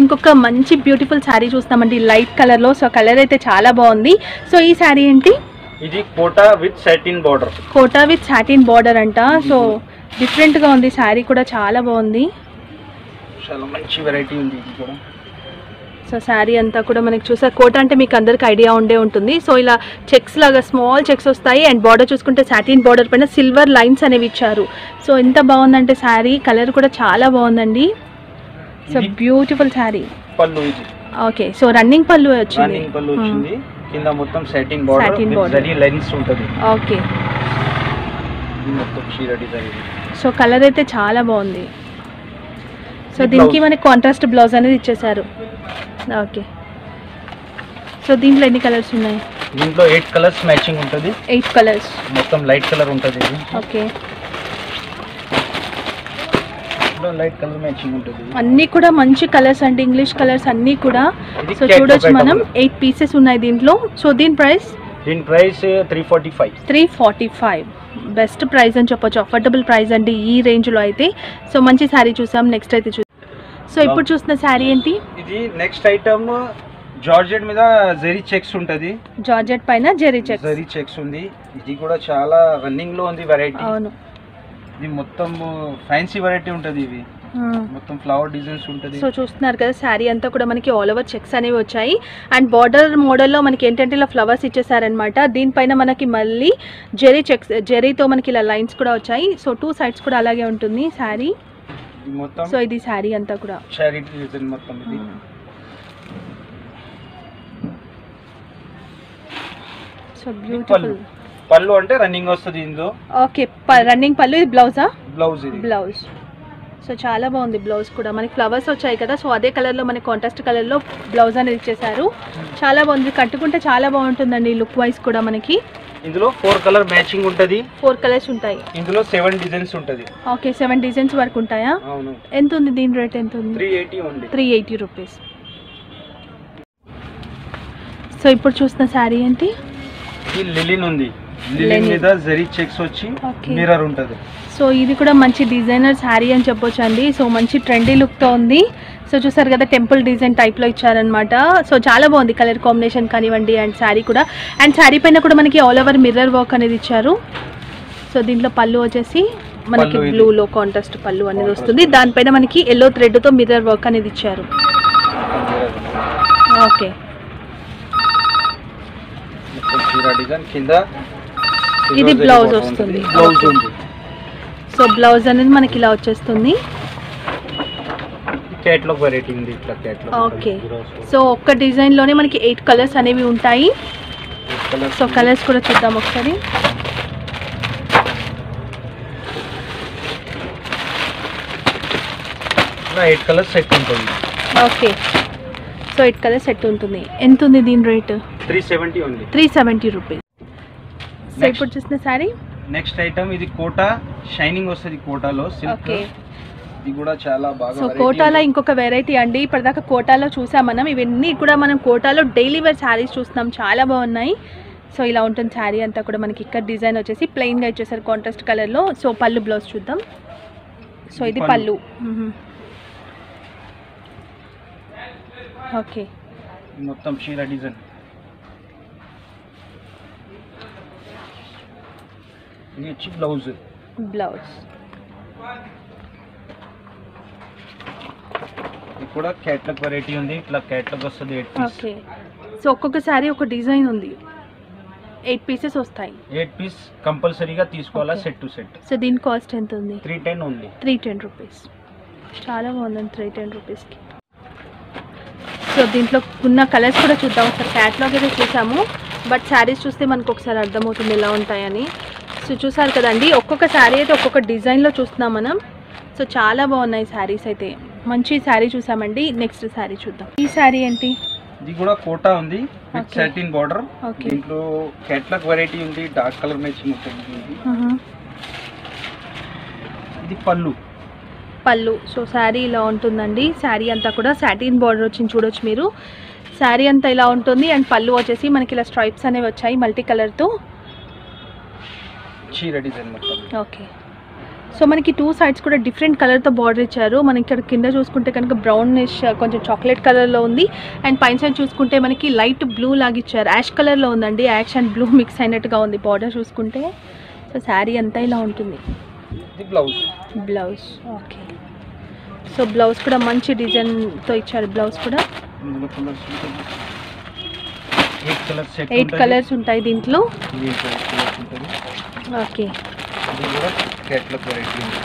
ఇంకొక మంచి బ్యూటిఫుల్ శారీ చూస్తామండి లైట్ కలర్లో సో కలర్ అయితే చాలా బాగుంది. సో ఈ శారీ ఏంటి? ఇది Kota with satin border Kota with satin border అంట. సో డిఫరెంట్గా ఉంది శారీ కూడా చాలా బాగుంది. చాలా మంచి వెరైటీ ఉంది ఇది కూడా. సో శారీ అంతా కూడా మనకి చూసా కోట అంటే మీకు అందరికి ఐడియా ఉండే ఉంటుంది. సో ఇలా చెక్స్ లాగా స్మాల్ చెక్స్ వస్తాయి. అండ్ బార్డర్ చూసుకుంటే సాటిన్ బార్డర్ పైన సిల్వర్ లైన్స్ అనేవి ఇచ్చారు. సో ఎంత బాగుందంటే శారీ. కలర్ కూడా చాలా బాగుందండి. So beautiful sari. Okay so running pallu వచ్చింది. రన్నింగ్ పళ్ళు. వచ్చింది. కింద మొత్తం satin border Satin with border. Zari lines ఉంటుంది. ఓకే. ఇది మొత్తం చీర డిజైన్ ఇది. సో కలర్ అయితే చాలా బాగుంది. సో దీనికి. మనకి కాంట్రాస్ట్ బ్లౌజ్ అనేది ఇచ్చేసారు ఓకే సో దీంట్లో ఎన్ని కలర్స్ ఉన్నాయి? దీంట్లో ఎయిట్ కలర్స్ మ్యాచింగ్ ఉంటుంది. ఎయిట్ కలర్స్ మొత్తం లైట్ కలర్ ఉంటుంది ఇది. ఓకే లైట్ కలర్ మ్యాచింగ్ ఉంటుంది అన్నీ కూడా మంచి కలర్స్ అండి. ఇంగ్లీష్ కలర్స్ అన్నీ కూడా. సో చూడొచ్చు మనం. ఎయిట్ పీసెస్ ఉన్నాయి దీంట్లో. సో దీని ప్రైస్ దీని price three forty five three forty five best price అని చెప్పొచ్చు. అఫోర్డబుల్ ప్రైస్ అండి ఈ రేంజ్లో అయితే. సో మంచి శారీ చూసాం. నెక్స్ట్ అయితే చూ సో ఇప్పుడు చూస్తున్న శారీ ఏంటి? ఇది నెక్స్ట్ ఐటమ్ జార్జెట్ మీద జెరీ చెక్స్ ఉంటుంది. జార్జెట్ పైన జెరీ చెక్స్. జరీ చెక్స్ ఉంది. ఇది కూడా చాలా రన్నింగ్లో ఉంది వెరైటీ అవును. ఇది మొత్తం ఫ్యాన్సీ వెరైటీ ఉంటుంది ఇవి. మొత్తం ఫ్లవర్ డిజైన్స్ ఉంటుంది. సో చూస్తున్నారు కదా శారీ అంతా కూడా మనకి ఆల్ ఓవర్ చెక్స్ అనేవి వచ్చాయి. అండ్ బార్డర్ మోడల్లో మనకి ఏంటంటే ఇలా ఫ్లవర్స్ ఇచ్చేసారనమాట దీనిపైన మనకి మళ్ళీ జెరీ చెక్స్ జెరీతో మనకి ఇలా లైన్స్ కూడా వచ్చాయి. సో టూ సైడ్స్ కూడా అలాగే ఉంటుంది శారీ. మొత్తం? సో ఇది శారీ అంతా కూడా. చారిటీ డిజైన్ మొత్తం ఇది. సో బ్యూటిఫుల్ పళ్ళు. పళ్ళు అంటే రన్నింగ్ వస్తుంది ఇందులో? ఓకే రన్నింగ్ పళ్ళు ఇది బ్లౌజా? బ్లౌజ్ ఇది. బ్లౌజ్. సో చాలా బాగుంది బ్లౌజ్ కూడా. మనకి ఫ్లవర్స్ వచ్చాయి కదా సో అదే కలర్లో మనకి కాంట్రాస్ట్ కలర్లో బ్లౌజ్ అనేది ఇచ్చేసారు చాలా బాగుంది. కట్టుకుంటే చాలా బాగుంటుందండి లుక్ వైజ్ కూడా మనకి. ఇందులో ఫోర్ కలర్ మ్యాచింగ్ ఉంటుంది. ఫోర్ కలర్స్ ఉంటాయి. ఇందులో సెవెన్ డిజైన్స్ ఉంటుంది. ఓకే సెవెన్ డిజైన్స్ వరకు ఉంటాయా? అవును. ఎంత ఉంది దీని రేట్ ఎంత ఉంది త్రీ ఎయిటీ ఉంది త్రీ ఎయిటీ రూపీస్. సో ఇప్పుడు చూసిన శారీ ఏంటి? లిలిన్ ఉంది. Linen. లిలిన్ మీద జరీ చెక్స్ వచ్చి Okay. మిర్రర్ ఉంటుంది. సో ఇది కూడా మంచి డిజైనర్ శారీ అని చెప్పొచ్చు అండి సో మంచి ట్రెండీ లుక్తో ఉంది. సో చూసారు కదా టెంపుల్ డిజైన్ టైప్లో ఇచ్చారనమాట సో చాలా బాగుంది కలర్ కాంబినేషన్ కానివ్వండి అండ్ శారీ కూడా. అండ్ శారీ పైన కూడా మనకి ఆల్ ఓవర్ మిర్రర్ వర్క్ అనేది ఇచ్చారు. సో దీంట్లో పళ్ళు వచ్చేసి మనకి. బ్లూలో కాంట్రాస్ట్ పళ్ళు అనేది వస్తుంది. దానిపైన మనకి ఎల్లో థ్రెడ్తో మిర్రర్ వర్క్ అనేది ఇచ్చారు. ఓకే. ఇది వస్తుంది. బ్లౌజ్. ఉంది. సో బ్లౌజ్ అనేది మనకి ఇలా వచ్చేస్తుంది. క్యాట్లాగ్ వెరైటీ ఉంది ఇట్లా క్యాట్లాగ్. ఓకే సో ఒక్క డిజైన్లోనే మనకి ఎయిట్ కలర్స్ అనేవి ఉంటాయి. సో కలర్స్ కూడా చూద్దాం ఒకసారి. ఎయిట్ కలర్స్ సెట్ ఉంటుంది. Okay so eight colour set ఉంటుంది. ఎంత ఉంది దీని రేట్ త్రీ సెవెంటీ ఉంది త్రీ సెవెంటీ రూపీస్ సో. ఇప్పుడు చూసిన శారీ నెక్స్ట్ ఐటమ్ ఇది కోటా. షైనింగ్ వస్తుంది కోటాలో. సిల్క్ ఓకే ఇది కూడా చాలా బాగా సో కోటాలో. ఇంకొక వెరైటీ అండి. ఇప్పటిదాకా కోటాలో చూసాం మనం. ఇవన్నీ కూడా మనం కోటాలో డైలీ వేర్ శారీస్ చూస్తున్నాం. చాలా బాగున్నాయి. సో ఇలా ఉంటుంది శారీ అంతా కూడా మనకి ఇక్కడ డిజైన్ వచ్చేసి ప్లెయిన్గా ఇచ్చేసారు కాంట్రాస్ట్ కలర్లో సో పళ్ళు బ్లౌజ్ చూద్దాం. సో ఇది పళ్ళు. ఓకే. మొత్తం చీర డిజైన్. బ్లౌజ్ బ్లౌజ్ ఇది కూడా క్యాట్లాగ్ వెరైటీ ఉంది. ఇట్లా క్యాట్లాగ్ వస్తుంది ఎయిట్ పీస్ ఓకే. సో ఒక్కొక్క శారీ ఒక డిజైన్ ఉంది. ఎయిట్ పీసెస్ వస్తాయి. ఎయిట్ పీస్ కంపల్సరీగా తీసుకోవాలా. సెట్ టు సెట్ సో దీని కాస్ట్ ఎంత ఉంది? Three ten only three ten rupees చాలా బాగుందండి త్రీ టెన్ రూపీస్కి సో దీంట్లో ఉన్న కలర్స్ కూడా చూద్దాం. ఒకసారి క్యాట్లాగ్ అయితే చూసాము. బట్ శారీస్ చూస్తే మనకు ఒకసారి అర్థమవుతుంది ఎలా ఉంటాయని. సో చూసారు కదండి ఒక్కొక్క శారీ అయితే ఒక్కొక్క డిజైన్లో చూస్తున్నాం మనం. సో చాలా బాగున్నాయి శారీస్ అయితే. మంచి శారీ చూసామండి. నెక్స్ట్ శారీ చూద్దాం. ఈ శారీ ఏంటి? ఇది కూడా కోటా ఉంది విత్. సాటిన్ బార్డర్ దీంట్లో కేటలాగ్ వెరైటీ ఉంది డార్క్ కలర్ మ్యాచింగ్ ఉంటుంది. ఇది. పళ్ళు. పళ్ళు. సో శారీ ఇలా ఉంటుందండి. శారీ అంతా కూడా సాటిన్ బార్డర్ వచ్చింది చూడొచ్చు మీరు. శారీ అంతా ఇలా ఉంటుంది అండ్ పళ్ళు వచ్చేసి మనకి ఇలా స్ట్రైప్స్ అనేవి వచ్చాయి మల్టీ కలర్తో చీర డిజైన్ మొత్తం. ఓకే. సో మనకి టూ సైడ్స్ కూడా డిఫరెంట్ కలర్తో బార్డర్ ఇచ్చారు. మనకి ఇక్కడ కింద చూసుకుంటే కనుక బ్రౌనిష్ కొంచెం చాక్లెట్ కలర్లో ఉంది. అండ్ పైన సైడ్ చూసుకుంటే మనకి లైట్ బ్లూ లాగా ఇచ్చారు. యాష్ కలర్లో ఉందండి. యాష్ అండ్ బ్లూ మిక్స్ అయినట్టుగా ఉంది బార్డర్ చూసుకుంటే. సో శారీ అంతా ఇలా ఉంటుంది. Blouse blouse okay so blouse కూడా మంచి డిజైన్తో ఇచ్చారు. బ్లౌజ్ కూడా. ఎయిట్ కలర్స్ ఉంటాయి. దీంట్లో. ఓకే ఇది కూడా కేటలాగ్ వెరైటీ ఉంది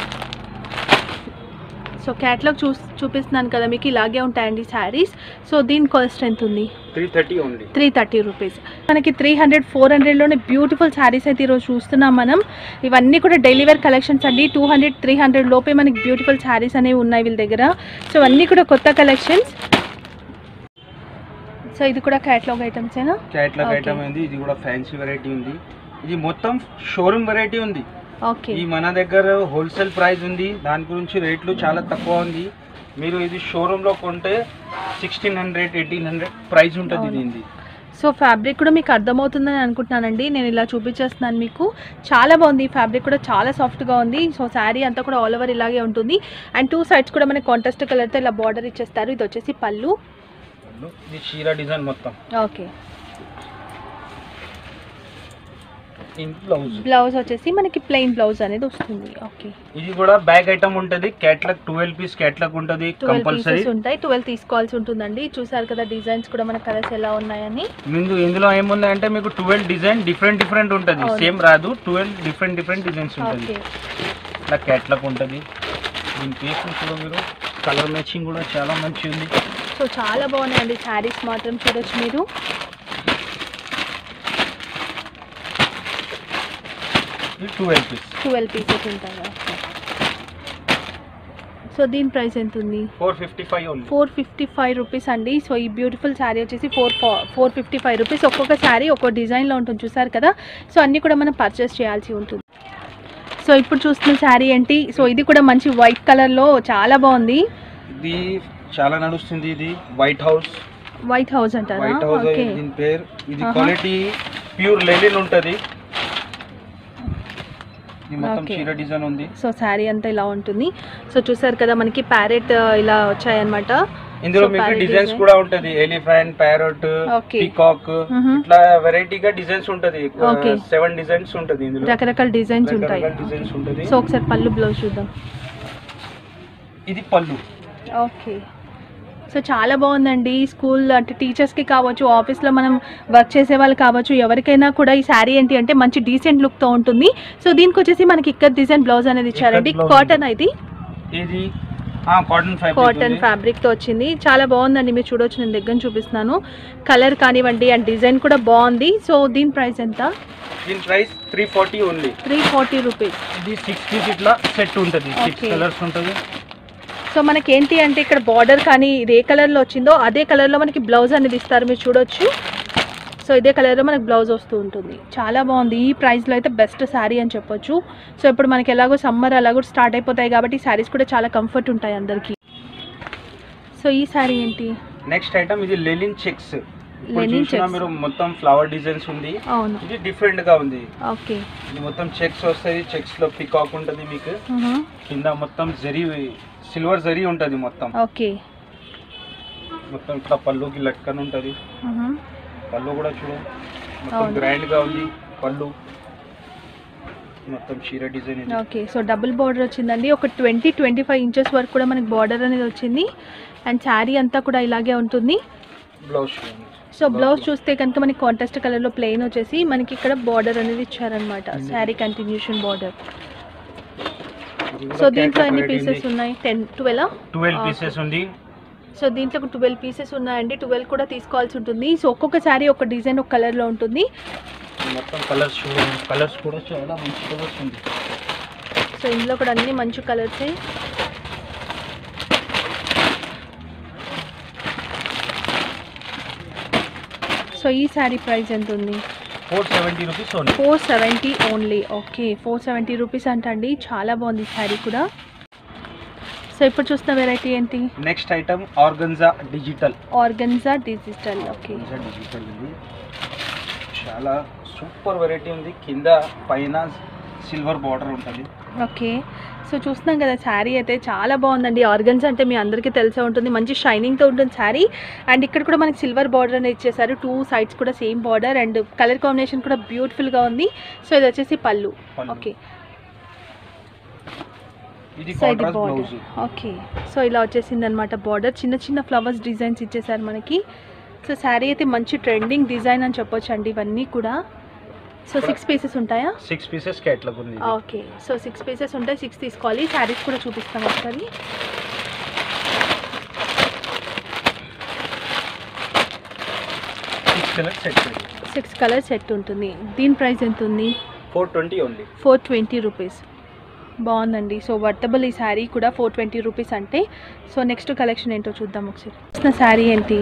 సో క్యాట్లాగ్ చూ చూపిస్తున్నాను కదా మీకు ఇలాగే ఉంటాయండి శారీస్ సో దీని కాస్ట్ ఎంత ఉంది? Three thirty only three thirty rupees మనకి త్రీ హండ్రెడ్ ఫోర్ హండ్రెడ్లోనే బ్యూటిఫుల్ శారీస్ అయితే ఈరోజు చూస్తున్నాం మనం. ఇవన్నీ కూడా డైలీ వేర్ కలెక్షన్స్ అండి. టూ హండ్రెడ్ త్రీ హండ్రెడ్ లోపే మనకి బ్యూటిఫుల్ శారీస్ అనేవి ఉన్నాయి వీళ్ళ దగ్గర. సో అన్నీ కూడా కొత్త కలెక్షన్స్ సో ఇది కూడా క్యాట్లాగ్ ఐటమ్సేనా కేటలాగ్ Okay. ఐటమ్ ఉంది. ఇది కూడా ఫ్యాన్సీ వెరైటీ ఉంది. ఇది మొత్తం షోరూమ్ వెరైటీ ఉంది. ఈ మన దగ్గర హోల్సేల్ ప్రైస్ ఉంది. దాని గురించి రేట్లు చాలా తక్కువ ఉంది. మీరు ఇది షోరూమ్లో కొంటే sixteen hundred eighteen hundred price ఉంటుంది. దీనిది. సో ఫ్యాబ్రిక్ కూడా మీకు అర్థమవుతుందని అనుకుంటున్నానండి. నేను ఇలా చూపించేస్తున్నాను మీకు. చాలా బాగుంది. ఈ ఫ్యాబ్రిక్ కూడా చాలా సాఫ్ట్గా ఉంది. సో శారీ అంతా కూడా ఆల్ ఓవర్ ఇలాగే ఉంటుంది. అండ్ టూ సైడ్స్ కూడా మనకి కాంట్రాస్ట్ కలర్తో ఇలా బార్డర్ ఇచ్చేస్తారు. ఇది వచ్చేసి పళ్ళు. చీర డిజైన్ మొత్తం. ఓకే. బ్లౌజ్. బ్లౌజ్ వచ్చేసి మనకి ప్లెయిన్ బ్లౌజ్ అనేది వస్తుంది. ఓకే ఇది కూడా బ్యాగ్ ఐటమ్ ఉంటుంది. కేటలాగ్ ట్వెల్వ్ పీస్ కేటలాగ్ ఉంటుంది కంపల్సరీ ఉంటాయి. ట్వెల్వ్ తీసుకోవాల్సి ఉంటుందండి. చూసారు కదా డిజైన్స్ కూడా మన కలర్స్ ఎలా ఉన్నాయని. ముందు ఇందులో ఏముంది అంటే మీకు ట్వెల్వ్ డిజైన్ డిఫరెంట్ డిఫరెంట్ ఉంటుంది. సేమ్ రాదు. ట్వెల్వ్ డిఫరెంట్ డిఫరెంట్ డిజైన్స్ ఉంటుంది. ఓకే ఇట్లా కేటలాగ్ ఉంటుంది. దీని పీస్ కూడా మీరు. కలర్ మ్యాచింగ్ కూడా చాలా మంచి ఉంది సో చాలా బాగున్నాయండి. శారీస్ మాత్రం చూడొచ్చు మీరు. ట్వెల్వ్ పీస్ ట్వెల్వ్ పీసెస్ ఉంటాయి సో దీని ప్రైస్ ఎంత ఉంది four fifty five only four fifty five rupees అండి. సో ఈ బ్యూటిఫుల్ శారీ వచ్చేసి four four fifty five rupees ఒక్కొక్క శారీ ఒక్కో డిజైన్లో ఉంటుంది చూసారు కదా. సో అన్నీ కూడా మనం పర్చేస్ చేయాల్సి ఉంటుంది. సో ఇప్పుడు చూస్తున్న శారీ ఏంటి? సో ఇది కూడా మంచి వైట్ కలర్లో చాలా బాగుంది. ఇది చాలా నడుస్తుంది ఇది. వైట్ హౌస్ వైట్ హౌస్ అంటారా? వైట్ హౌస్ ఓకే దీని పేరు. ఇది. క్వాలిటీ ప్యూర్ లెలిన్ ఉంటుంది ఇది మొత్తం Okay. చీర డిజైన్ ఉంది సో శారీ అంతా ఇలా ఉంటుంది. సో చూసారు కదా మనకి ప్యారెట్ ఇలా వచ్చాయన్నమాట. ఇందులో మీకు డిజైన్స్. కూడా ఉంటది. Elephant parrot. పీకాక్. ఇట్లా వెరైటీగా డిజైన్స్ ఉంటది. సెవెన్ డిజైన్స్ ఉంటది ఇందులో. రకరకాల డిజైన్స్ ఉంటాయి. డిజైన్స్ ఉంటది. సో ఒకసారి పళ్ళు బ్లౌజ్ చూద్దాం. ఇది పళ్ళు. ఓకే సో చాలా బాగుందండి. స్కూల్ అంటే టీచర్స్కి కావచ్చు ఆఫీస్లో మనం వర్క్ చేసే వాళ్ళు కావచ్చు ఎవరికైనా కూడా ఈ శారీ ఏంటి అంటే మంచి డీసెంట్ లుక్తో ఉంటుంది. సో దీనికి వచ్చేసి మనకి ఇక్కడ డిజైన్ బ్లౌజ్ అనేది ఇచ్చారండి. కాటన్ ఇది కాటన్ ఫ్యాబ్రిక్ కాటన్ ఫ్యాబ్రిక్తో వచ్చింది. చాలా బాగుందండి. మీరు చూడొచ్చు నేను దగ్గర చూపిస్తున్నాను. కలర్ కానివ్వండి అండ్ డిజైన్ కూడా బాగుంది. సో దీని ప్రైస్ ఎంత? దీని price three forty only three forty rupees ఇది సిక్స్ పీస్ ఇట్లా సెట్ ఉంటది. Six Okay. కలర్స్ ఉంటది. సో మనకి ఏంటి అంటే ఇక్కడ బార్డర్ కానీ ఇది ఏ కలర్లో వచ్చిందో అదే కలర్లో మనకి బ్లౌజ్ అనేది ఇస్తారు మీరు చూడొచ్చు. సో ఇదే కలర్లో మనకి బ్లౌజ్ వస్తూ ఉంటుంది. చాలా బాగుంది. ఈ ప్రైస్లో అయితే బెస్ట్ శారీ అని చెప్పొచ్చు. సో ఇప్పుడు మనకి ఎలాగో సమ్మర్ అలాగో స్టార్ట్ అయిపోతాయి కాబట్టి శారీస్ కూడా చాలా కంఫర్ట్ ఉంటాయి అందరికీ. సో ఈ శారీ ఏంటి? నెక్స్ట్ ఐటమ్ ఇది లెలిన్ చెక్స్. మీరు మొత్తం ఫ్లవర్ డిజైన్స్ ఉంది. ఇది డిఫరెంట్గా ఉంది. ఓకే ఇది మొత్తం చెక్స్ వస్తాయి. చెక్స్లో పికాక్ ఉంటది మీకు. కింద మొత్తం జరీ సిల్వర్ జరీ ఉంటది మొత్తం. ఓకే. మొత్తం ఇట్లా పళ్ళుకి లట్కన్ ఉంటది. పళ్ళు కూడా చూడు. మొత్తం. గ్రాండ్గా ఉంది. పళ్ళు. మొత్తం చీర design okay. So double border వచ్చిందండి. ఒక ట్వంటీ ట్వంటీ ఫైవ్ ఇంచెస్ వరకు కూడా మనకి బార్డర్ అనేది వచ్చింది. అండ్ శారీ అంతా కూడా ఇలాగే ఉంటుంది. బ్లౌజ్ సో బ్లౌజ్ చూస్తే కనుక మనకి కాంట్రాస్ట్ కలర్లో ప్లెయిన్ వచ్చేసి మనకి ఇక్కడ బార్డర్ అనేది ఇచ్చారనమాట శారీ కంటిన్యూషన్ బార్డర్ సో దీంట్లో ఎన్ని పీసెస్ ఉన్నాయి? టెన్ ట్వెల్వ్ ట్వెల్వ్ పీసెస్ ఉంది. సో దీంట్లో ట్వెల్వ్ పీసెస్ ఉన్నాయండి. ట్వెల్వ్ కూడా తీసుకోవాల్సి ఉంటుంది. సో ఒక్కొక్క శారీ ఒక డిజైన్ ఒక కలర్లో ఉంటుంది. మొత్తం కలర్స్ కలర్స్ కూడా చాలా మంచి కలర్స్ ఉంది. సో ఇందులో కూడా అన్ని మంచి కలర్సే సో ఈ శారీ ప్రైస్ ఎంత ఉంది? Four seventy rupees only four seventy only okay four seventy rupees అంటండి. చాలా బాగుంది శారీ కూడా. సో ఇప్పుడు చూస్తున్న వెరైటీ ఏంటి? Next item organza digital organza digital okay digital ఉంది. చాలా సూపర్ వెరైటీ ఉంది. కింద పైన సిల్వర్ బార్డర్ ఉంటుంది. ఓకే సో చూస్తున్నాం కదా శారీ అయితే చాలా బాగుందండి. ఆర్గన్స్ అంటే మీ అందరికీ తెలిసే ఉంటుంది. మంచి షైనింగ్తో ఉంటుంది శారీ. అండ్ ఇక్కడ కూడా మనకి సిల్వర్ బార్డర్ అనేది ఇచ్చేసారు టూ సైడ్స్ కూడా same border and colour combination కూడా బ్యూటిఫుల్గా ఉంది. సో ఇది వచ్చేసి పళ్ళు. ఓకే ఓకే సో ఇలా వచ్చేసింది అనమాట బార్డర్ చిన్న చిన్న ఫ్లవర్స్ డిజైన్స్ ఇచ్చేసారు మనకి. సో శారీ అయితే మంచి ట్రెండింగ్ డిజైన్ అని చెప్పొచ్చు అండి ఇవన్నీ కూడా. సో సిక్స్ పీసెస్ ఉంటాయా? సిక్స్ పీసెస్ కేటలాగ్ ఉంది. ఓకే సో సిక్స్ పీసెస్ ఉంటాయి. సిక్స్ తీసుకోవాలి. శారీస్ కూడా చూపిస్తాం ఒకసారి. సిక్స్ కలర్ సెట్ ఉంటుంది. దీని ప్రైస్ ఎంత ఉంది? Four twenty only four twenty rupees బాగుందండి. సో వర్తబుల్ ఈ శారీ కూడా ఫోర్ ట్వంటీ రూపీస్ అంటే. సో నెక్స్ట్ కలెక్షన్ ఏంటో చూద్దాం ఒకసారి. శారీ ఏంటి?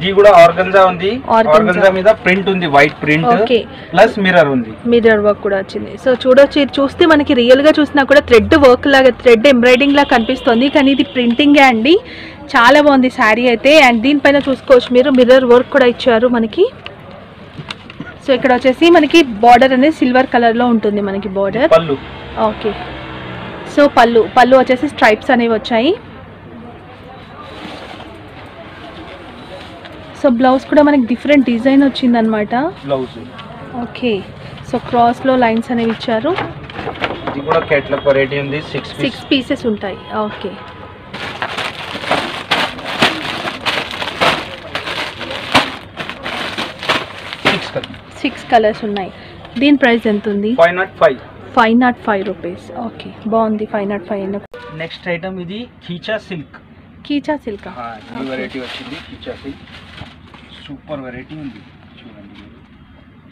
ఇది కూడా ఆర్గన్జా ఉంది. ఆర్గన్జా మీద ప్రింట్ ఉంది వైట్ ప్రింట్ ప్లస్ మిర్రర్ ఉంది. మిర్రర్ వర్క్ కూడా వచ్చింది. సో చూడొచ్చు ఇది చూస్తే మనకి రియల్గా చూసినా కూడా థ్రెడ్ వర్క్ లాగా థ్రెడ్ ఎంబ్రాయిడింగ్ లాగా కనిపిస్తుంది. కానీ ఇది ప్రింటింగే అండి. చాలా బాగుంది శారీ అయితే. అండ్ దీనిపైన చూసుకోవచ్చు మీరు. మిర్రర్ వర్క్ కూడా ఇచ్చారు మనకి. సో ఇక్కడ వచ్చేసి మనకి బార్డర్ అనేది సిల్వర్ కలర్లో ఉంటుంది మనకి బార్డర్ ఓకే సో పళ్ళు. పళ్ళు వచ్చేసి స్ట్రైప్స్ అనేవి వచ్చాయి. సో బ్లౌజ్ కూడా మనకి డిఫరెంట్ డిజైన్ వచ్చిందనమాట బ్లౌజ్. ఓకే. సో క్రాస్లో లైన్స్ అనేవి ఇచ్చారు. ఇది కూడా కేటలాగ్ వెరైటీ ఉంది సిక్స్ సిక్స్ పీసెస్ ఉంటాయి. Okay. Six colour six colours ఉన్నాయి. దీని ప్రైస్ ఎంత ఉంది? Five not five five not five rupees okay. బాగుంది. Five not five next item ఇది kicha silk kicha silk variety వచ్చింది కీచా సిల్క్ సూపర్ వెరైటీ ఉంది. చూడండి.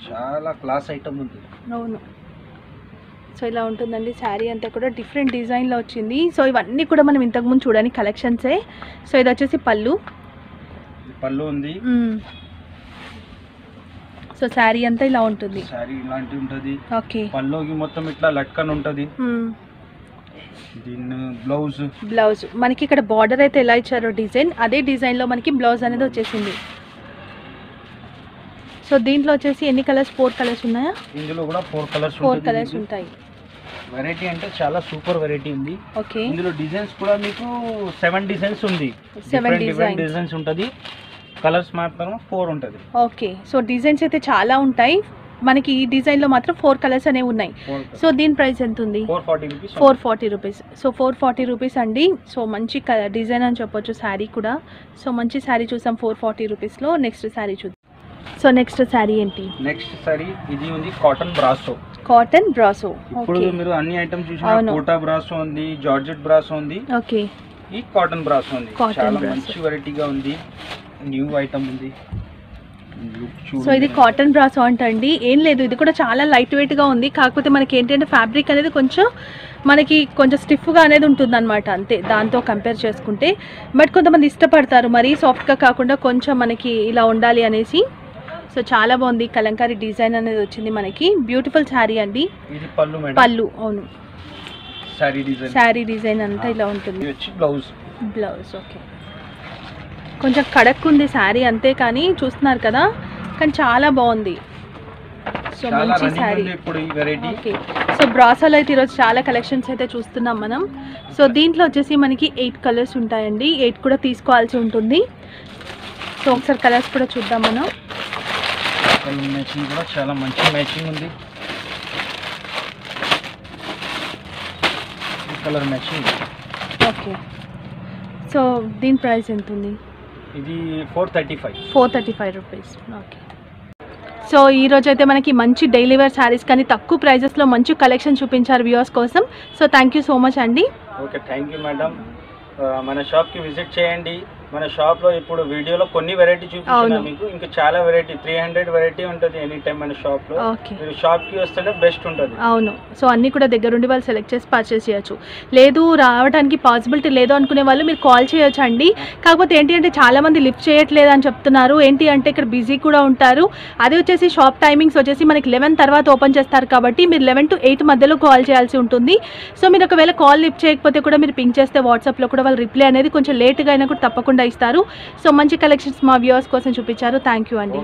చాలా క్లాస్ ఐటమ్ ఉంది. అవును. సో ఇలా ఉంటుందండి. శారీ అంతా కూడా డిఫరెంట్ డిజైన్లో వచ్చింది. సో ఇవన్నీ కూడా మనం ఇంతకుముందు చూడని కలెక్షన్సే. సో ఇది వచ్చేసి పళ్ళు. పళ్ళు ఉంది. సో శారీ అంతా ఇలా ఉంటుంది. శారీ ఇలాంటి ఉంటది. ఓకే. పళ్ళుకి మొత్తం ఇట్లా లట్కన్ ఉంటది. బ్లౌజ్. బ్లౌజ్. మనకి ఇక్కడ బార్డర్ అయితే ఎలా ఇచ్చారో డిజైన్ అదే డిజైన్లో మనకి బ్లౌజ్ అనేది వచ్చేసింది. సో దీంట్లో వచ్చేసి ఎన్ని కలర్స్? ఫోర్ కలర్స్ ఉన్నాయా? ఇందులో కూడా ఫోర్ కలర్స్ ఫోర్ కలర్స్ ఉంటాయి. వెరైటీ అంటే చాలా సూపర్ వెరైటీ ఉంది. ఓకే. ఇందులో డిజైన్స్ కూడా మీకు సెవెన్ డిజైన్స్ ఉంది. Seven different. డిజైన్స్ ఉంటది. కలర్స్ మాత్రం ఫోర్ ఉంటది. ఓకే. సో డిజైన్స్ అయితే చాలా ఉంటాయి. మనకి ఈ డిజైన్లో మాత్రం ఫోర్ కలర్స్ అనేవి ఉన్నాయి. సో దీని ప్రైస్ ఎంత ఉంది? Four forty rupees four forty rupees so four forty rupees అండి. సో మంచి డిజైన్ అని చెప్పొచ్చు శారీ కూడా. సో మంచి శారీ చూసాం ఫోర్ ఫార్టీ రూపీస్లో నెక్స్ట్ శారీ చూద్దాం. సో నెక్స్ట్ శారీ ఏంటి? నెక్స్ట్ సారీ ఇది ఉంది కాటన్ బ్రాసో. Cotton brasso. ఇప్పుడు మీరు అన్ని ఐటమ్స్ చూసిన అవును. కోటా బ్రాసో ఉంది జార్జెట్ బ్రాసో ఉంది. ఓకే. ఈ కాటన్ బ్రాసో ఉంది. Cotton చాలా brasso. మంచి వెరైటీగా ఉంది. న్యూ ఐటమ్ ఉంది. సో ఇది కాటన్ బ్రాసో అంటండి. ఏం లేదు ఇది కూడా చాలా లైట్ వెయిట్గా ఉంది. కాకపోతే మనకి ఏంటంటే ఫ్యాబ్రిక్ అనేది కొంచెం మనకి కొంచెం స్టిఫ్గా అనేది ఉంటుంది అనమాట అంతే. దాంతో కంపేర్ చేసుకుంటే. బట్ కొంతమంది ఇష్టపడతారు మరీ సాఫ్ట్గా కాకుండా కొంచెం మనకి ఇలా ఉండాలి అనేసి. సో చాలా బాగుంది. కలంకారీ డిజైన్ అనేది వచ్చింది మనకి. బ్యూటిఫుల్ శారీ అండి. పళ్ళు అవును. శారీ డిజైన్ అంతా ఇలా ఉంటుంది. బ్లౌజ్ బ్లౌజ్ ఓకే కొంచెం కడక్ ఉంది శారీ అంతే కానీ చూస్తున్నారు కదా? కానీ చాలా బాగుంది. సో మంచి శారీ ఓకే సో బ్రాసాలో అయితే ఈరోజు చాలా కలెక్షన్స్ అయితే చూస్తున్నాం మనం. సో దీంట్లో వచ్చేసి మనకి ఎయిట్ కలర్స్ ఉంటాయండి. ఎయిట్ కూడా తీసుకోవాల్సి ఉంటుంది. సో ఒకసారి కలర్స్ కూడా చూద్దాం మనం. కలర్ మ్యాచింగ్ కూడా చాలా మంచి మ్యాచింగ్ ఉంది. కలర్ మ్యాచింగ్ ఓకే సో దీని ప్రైస్ ఎంత ఉంది ఇది four thirty five four thirty five rupees okay so ఈ రోజు అయితే మనకి మంచి డైలీ వేర్ శారీస్ కానీ తక్కువ ప్రైజెస్లో మంచి కలెక్షన్ చూపించారు వ్యూవర్స్ కోసం. So thank you so much అండి ఓకే థ్యాంక్ యూ మేడం మన షాప్కి విజిట్ చేయండి. మన షాప్లో ఇప్పుడు వీడియోలో కొన్ని వెరైటీ చూపించిన. మీకు. ఇంకా చాలా వెరైటీ త్రీ హండ్రెడ్ వెరైటీ ఉంటుంది ఎనీ టైం మన షాప్లో. ఓకే. మీరు షాప్కి వస్తేనే బెస్ట్ ఉంటుంది. అవును. సో అన్నీ కూడా దగ్గరుండి వాళ్ళు సెలెక్ట్ చేసి పర్చేస్ చేయొచ్చు. లేదు రావడానికి పాసిబిలిటీ లేదు అనుకునే వాళ్ళు మీరు కాల్ చేయొచ్చు అండి. కాకపోతే ఏంటి అంటే చాలా మంది లిఫ్ట్ చేయట్లేదు అని చెప్తున్నారు. ఏంటి అంటే ఇక్కడ బిజీ కూడా ఉంటారు. అది వచ్చేసి షాప్ టైమింగ్స్ వచ్చేసి మనకి లెవెన్ తర్వాత ఓపెన్ చేస్తారు కాబట్టి మీరు లెవెన్ టు ఎయిట్ మధ్యలో కాల్ చేయాల్సి ఉంటుంది. సో మీరు ఒకవేళ కాల్ లిఫ్ట్ చేయకపోతే కూడా మీరు పింక్ చేస్తే వాట్సాప్లో కూడా వాళ్ళు రిప్లై అనేది కొంచెం లేట్గా అయినా కూడా తప్పకుండా ఇస్తారు. సో మంచి కలెక్షన్స్ మా వ్యూవర్స్ కోసం చూపించారు. థ్యాంక్ యూ అండి.